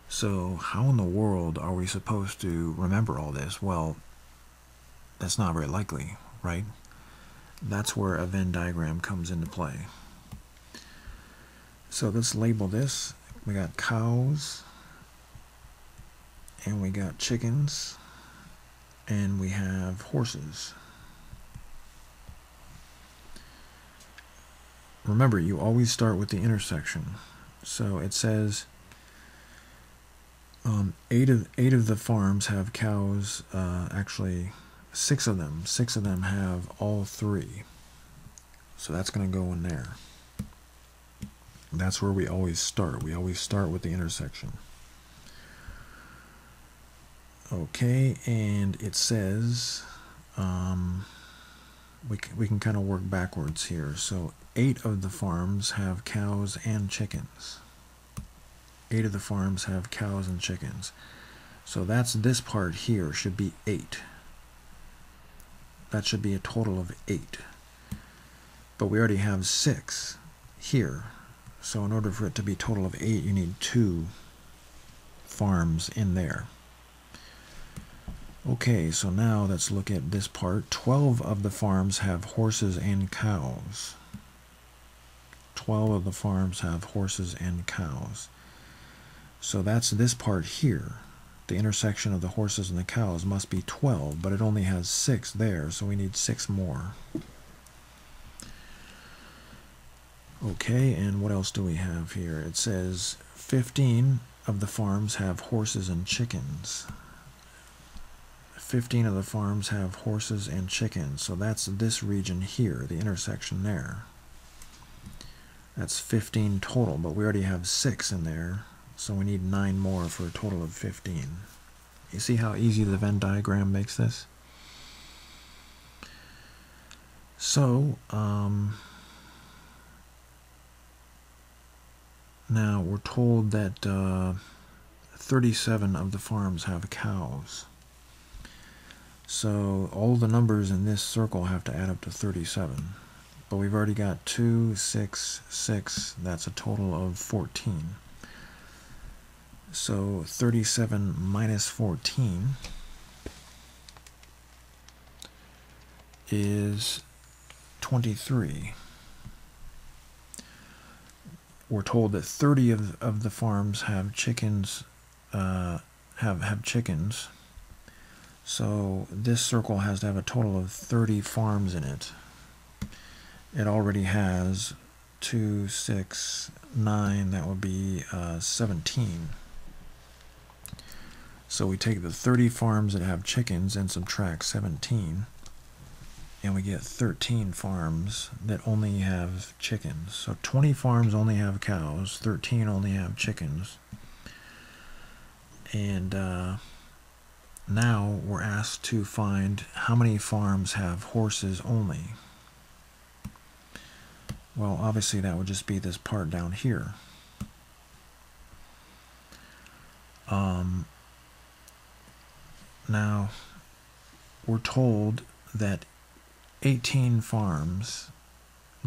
So, how in the world are we supposed to remember all this? Well, that's not very likely, right? That's where a Venn diagram comes into play. So let's label this. We got cows, and we got chickens, and we have horses. Remember, you always start with the intersection. So it says, Um, eight of eight of the farms have cows. Uh, actually, six of them. Six of them have all three. So that's going to go in there. That's where we always start. We always start with the intersection. Okay, and it says um, we we can kind of work backwards here. So eight of the farms have cows and chickens eight of the farms have cows and chickens. So that's this part here should be eight. That should be a total of eight. But we already have six here. So in order for it to be total of eight, you need two farms in there. Okay, so now let's look at this part. 12 of the farms have horses and cows. 12 of the farms have horses and cows. So that's this part here. The intersection of the horses and the cows must be 12, but it only has 6 there, so we need 6 more. Okay, and what else do we have here? It says 15 of the farms have horses and chickens. 15 of the farms have horses and chickens, so that's this region here, the intersection there. That's 15 total, but we already have 6 in there, so we need 9 more for a total of 15. You see how easy the Venn diagram makes this? So, um, now we're told that uh, 37 of the farms have cows. So all the numbers in this circle have to add up to 37. But we've already got 2, 6, 6. That's a total of 14. So 37 minus 14 is 23. We're told that 30 of, of the farms have chickens, uh, have, have chickens. So this circle has to have a total of 30 farms in it. It already has 2, 6, 9, that would be uh, 17. So we take the 30 farms that have chickens and subtract 17, and we get 13 farms that only have chickens. So 20 farms only have cows, 13 only have chickens. And uh, now we're asked to find how many farms have horses only. Well, obviously that would just be this part down here. Um, now, we're told that 18 farms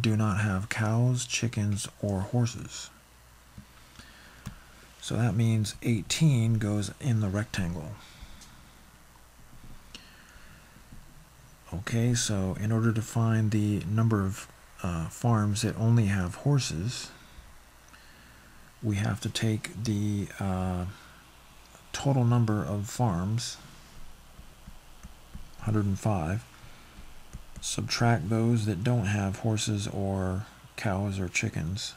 do not have cows, chickens, or horses. So that means 18 goes in the rectangle. Okay, so in order to find the number of uh, farms that only have horses, we have to take the uh, total number of farms 105. Subtract those that don't have horses or cows or chickens.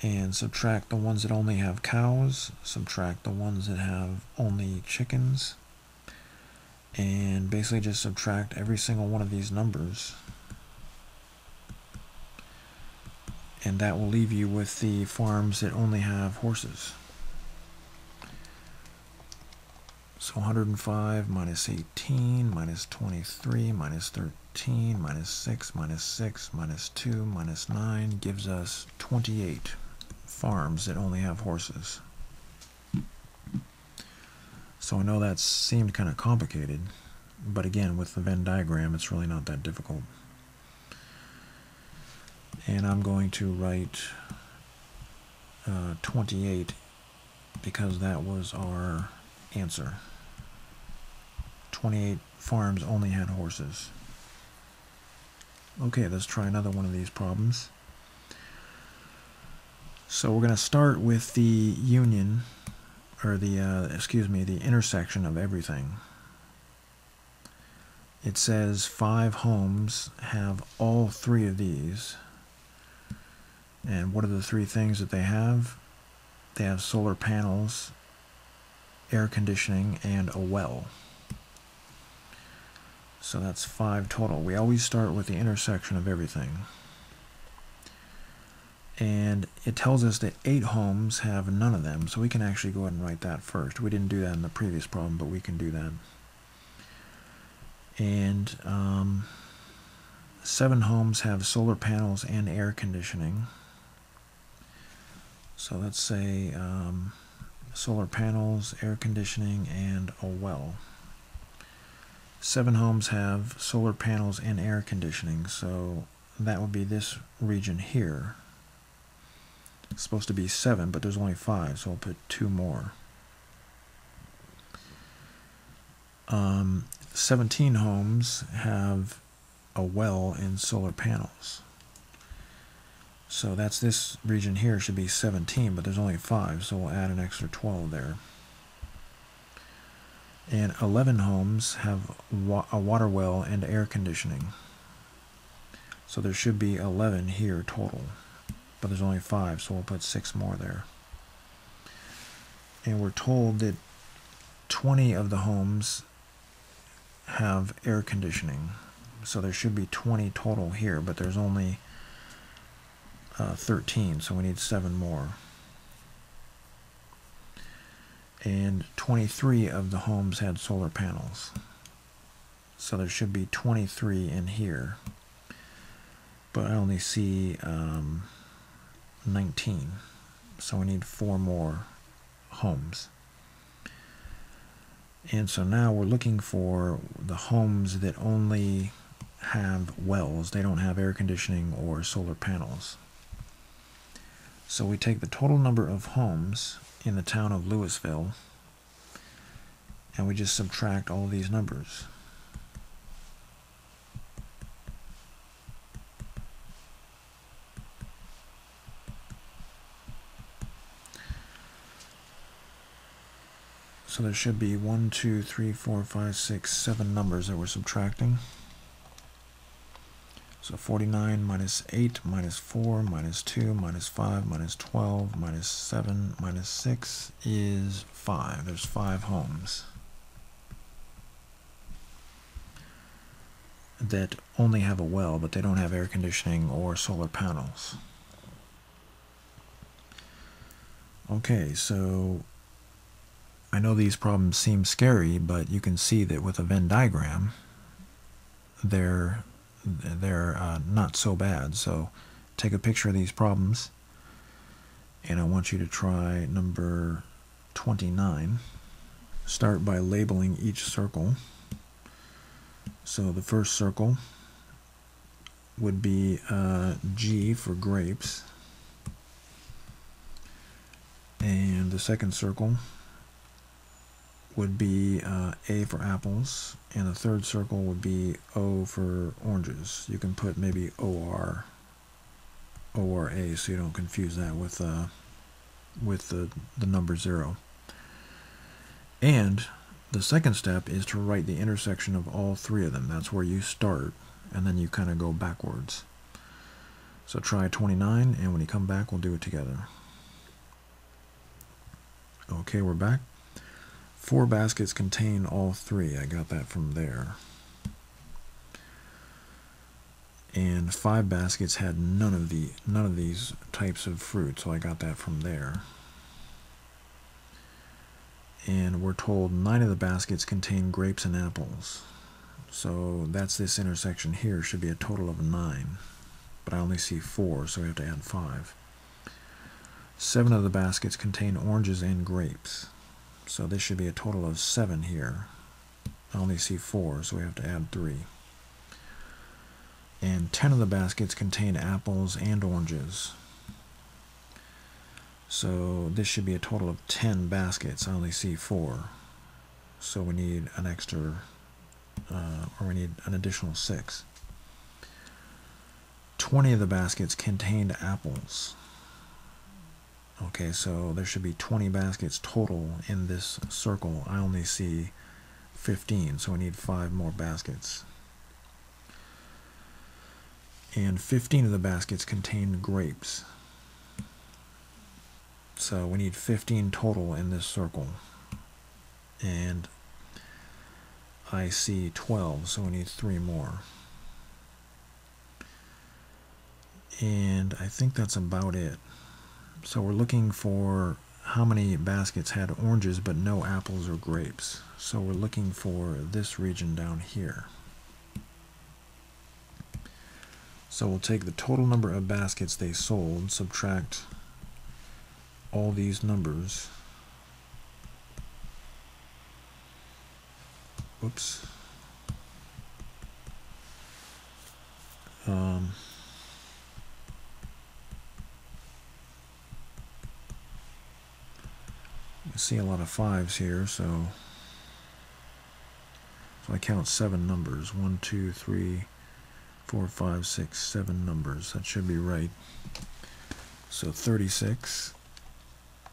And subtract the ones that only have cows. Subtract the ones that have only chickens. And basically just subtract every single one of these numbers. And that will leave you with the farms that only have horses. So 105 minus 18 minus 23 minus 13 minus 6 minus 6 minus 2 minus 9 gives us 28 farms that only have horses. So I know that seemed kind of complicated, but again, with the Venn diagram, it's really not that difficult. And I'm going to write uh, 28 because that was our answer. 28 farms only had horses. Okay, let's try another one of these problems. So we're going to start with the union, or the, uh, excuse me, the intersection of everything. It says five homes have all three of these. And what are the three things that they have? They have solar panels air conditioning, and a well. So that's five total. We always start with the intersection of everything. And it tells us that eight homes have none of them, so we can actually go ahead and write that first. We didn't do that in the previous problem, but we can do that. And um, seven homes have solar panels and air conditioning. So let's say um, solar panels, air conditioning, and a well. Seven homes have solar panels and air conditioning, so that would be this region here. Supposed to be seven, but there's only five, so I'll put two more. Um, 17 homes have a well and solar panels. So that's this region here should be 17, but there's only 5, so we'll add an extra 12 there. And 11 homes have wa a water well and air conditioning. So there should be 11 here total, but there's only 5, so we'll put 6 more there. And we're told that 20 of the homes have air conditioning. So there should be 20 total here, but there's only uh, 13, so we need 7 more. And 23 of the homes had solar panels. So there should be 23 in here. But I only see um, 19. So we need 4 more homes. And so now we're looking for the homes that only have wells. They don't have air conditioning or solar panels. So we take the total number of homes in the town of Louisville and we just subtract all these numbers. So there should be one, two, three, four, five, six, seven numbers that we're subtracting. So 49 minus 8 minus 4 minus 2 minus 5 minus 12 minus 7 minus 6 is 5. There's 5 homes that only have a well, but they don't have air conditioning or solar panels. Okay, so I know these problems seem scary, but you can see that with a Venn diagram, they're they're uh, not so bad. So take a picture of these problems, and I want you to try number 29. Start by labeling each circle. So the first circle would be uh, G for grapes, and the second circle would be uh, A for apples, and the third circle would be O for oranges. You can put maybe OR, ORA, so you don't confuse that with uh, with the, the number zero. And the second step is to write the intersection of all three of them. That's where you start, and then you kind of go backwards. So try 29, and when you come back, we'll do it together. Okay, we're back. Four baskets contain all three. I got that from there. And five baskets had none of the none of these types of fruit, so I got that from there. And we're told nine of the baskets contain grapes and apples. So that's this intersection here should be a total of nine. But I only see four, so we have to add five. Seven of the baskets contain oranges and grapes. So this should be a total of 7 here. I only see 4, so we have to add 3. And 10 of the baskets contain apples and oranges. So this should be a total of 10 baskets. I only see 4. So we need an extra, uh, or we need an additional 6. 20 of the baskets contained apples. Okay, so there should be 20 baskets total in this circle. I only see 15, so we need 5 more baskets. And 15 of the baskets contain grapes. So we need 15 total in this circle. and I see 12, so we need three more. And I think that's about it. So we're looking for how many baskets had oranges but no apples or grapes. So we're looking for this region down here. So we'll take the total number of baskets they sold, subtract all these numbers. Whoops. Um, see a lot of fives here, so so I count seven numbers. One, two, three, four, five, six, seven numbers. That should be right. So 36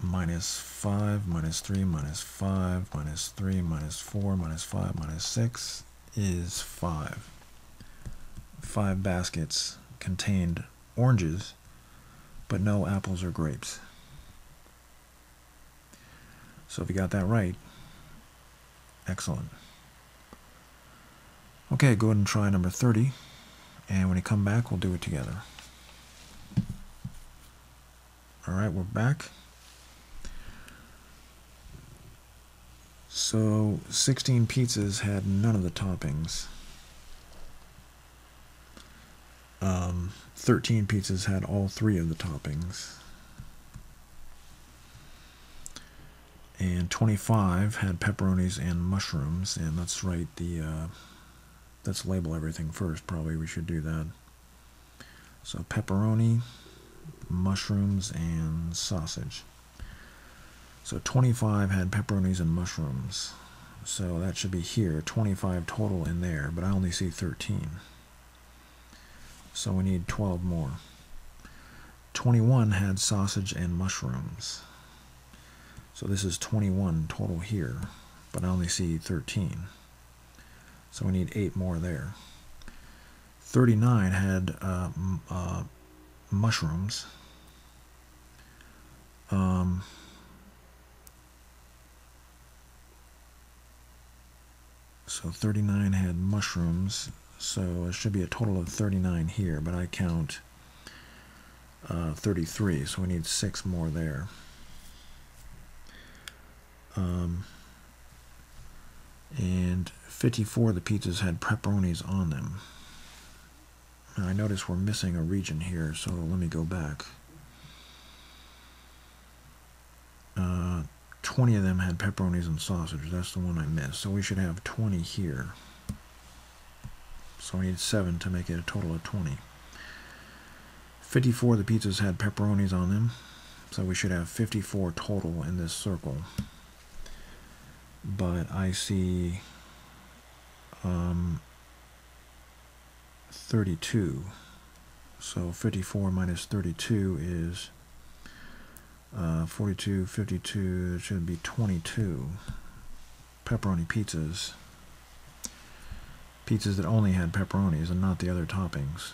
minus 5 minus 3 minus 5 minus 3 minus 4 minus 5 minus 6 is 5. Five baskets contained oranges, but no apples or grapes. So if you got that right, excellent. Okay, go ahead and try number 30. And when you come back, we'll do it together. All right, we're back. So 16 pizzas had none of the toppings. Um, 13 pizzas had all three of the toppings. And 25 had pepperonis and mushrooms, and let's write the uh, let's label everything first. Probably we should do that. So pepperoni, mushrooms, and sausage. So 25 had pepperonis and mushrooms. So that should be here, 25 total in there, but I only see 13. So we need 12 more. 21 had sausage and mushrooms. So this is 21 total here, but I only see 13. So we need eight more there. 39 had uh, uh, mushrooms. Um, so 39 had mushrooms. So it should be a total of 39 here, but I count uh, 33, so we need six more there. Um, and 54 of the pizzas had pepperonis on them. Now I notice we're missing a region here, so let me go back. Uh, 20 of them had pepperonis and sausage. That's the one I missed. So we should have 20 here. So we need 7 to make it a total of 20. 54 of the pizzas had pepperonis on them. So we should have 54 total in this circle but I see um, 32. So 54 minus 32 is uh, 42, 52, it should be 22 pepperoni pizzas. Pizzas that only had pepperonis and not the other toppings.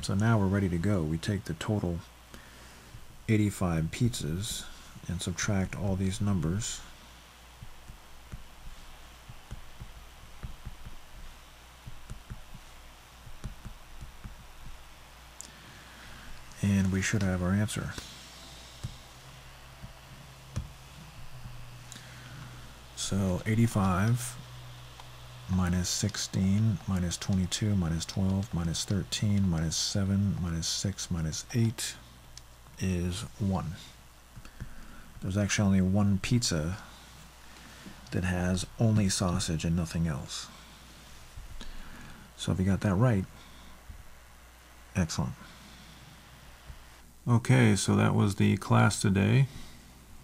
So now we're ready to go. We take the total 85 pizzas and subtract all these numbers. And we should have our answer. So 85 minus 16 minus 22 minus 12 minus 13 minus 7 minus 6 minus 8 is 1. There's actually only one pizza that has only sausage and nothing else. So if you got that right, excellent. Okay, so that was the class today.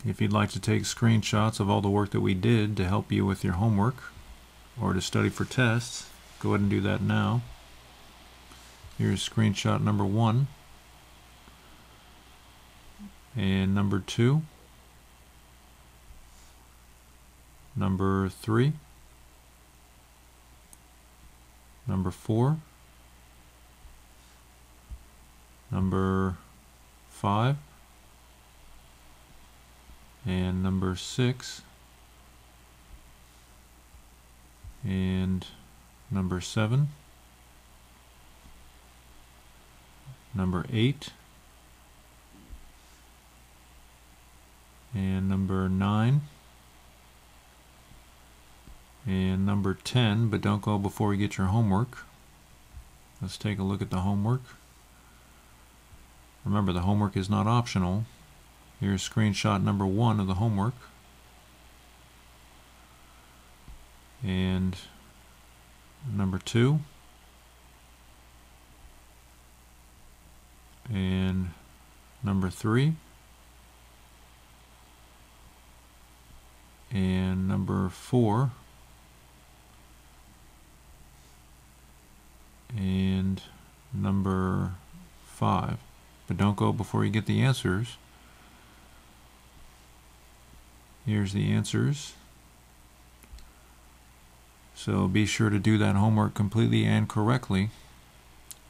If you'd like to take screenshots of all the work that we did to help you with your homework or to study for tests, go ahead and do that now. Here's screenshot number one and number two, number three, number four, number 5 and number 6 and number 7, number 8, and number 9, and number 10, but don't go before you get your homework. Let's take a look at the homework. Remember, the homework is not optional. Here's screenshot number one of the homework. And number two. And number three. And number four. And number five. But don't go before you get the answers. Here's the answers. So be sure to do that homework completely and correctly.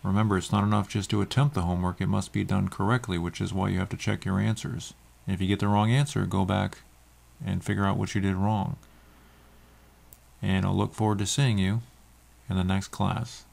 Remember, it's not enough just to attempt the homework, it must be done correctly, which is why you have to check your answers. And if you get the wrong answer, go back and figure out what you did wrong. And I'll look forward to seeing you in the next class.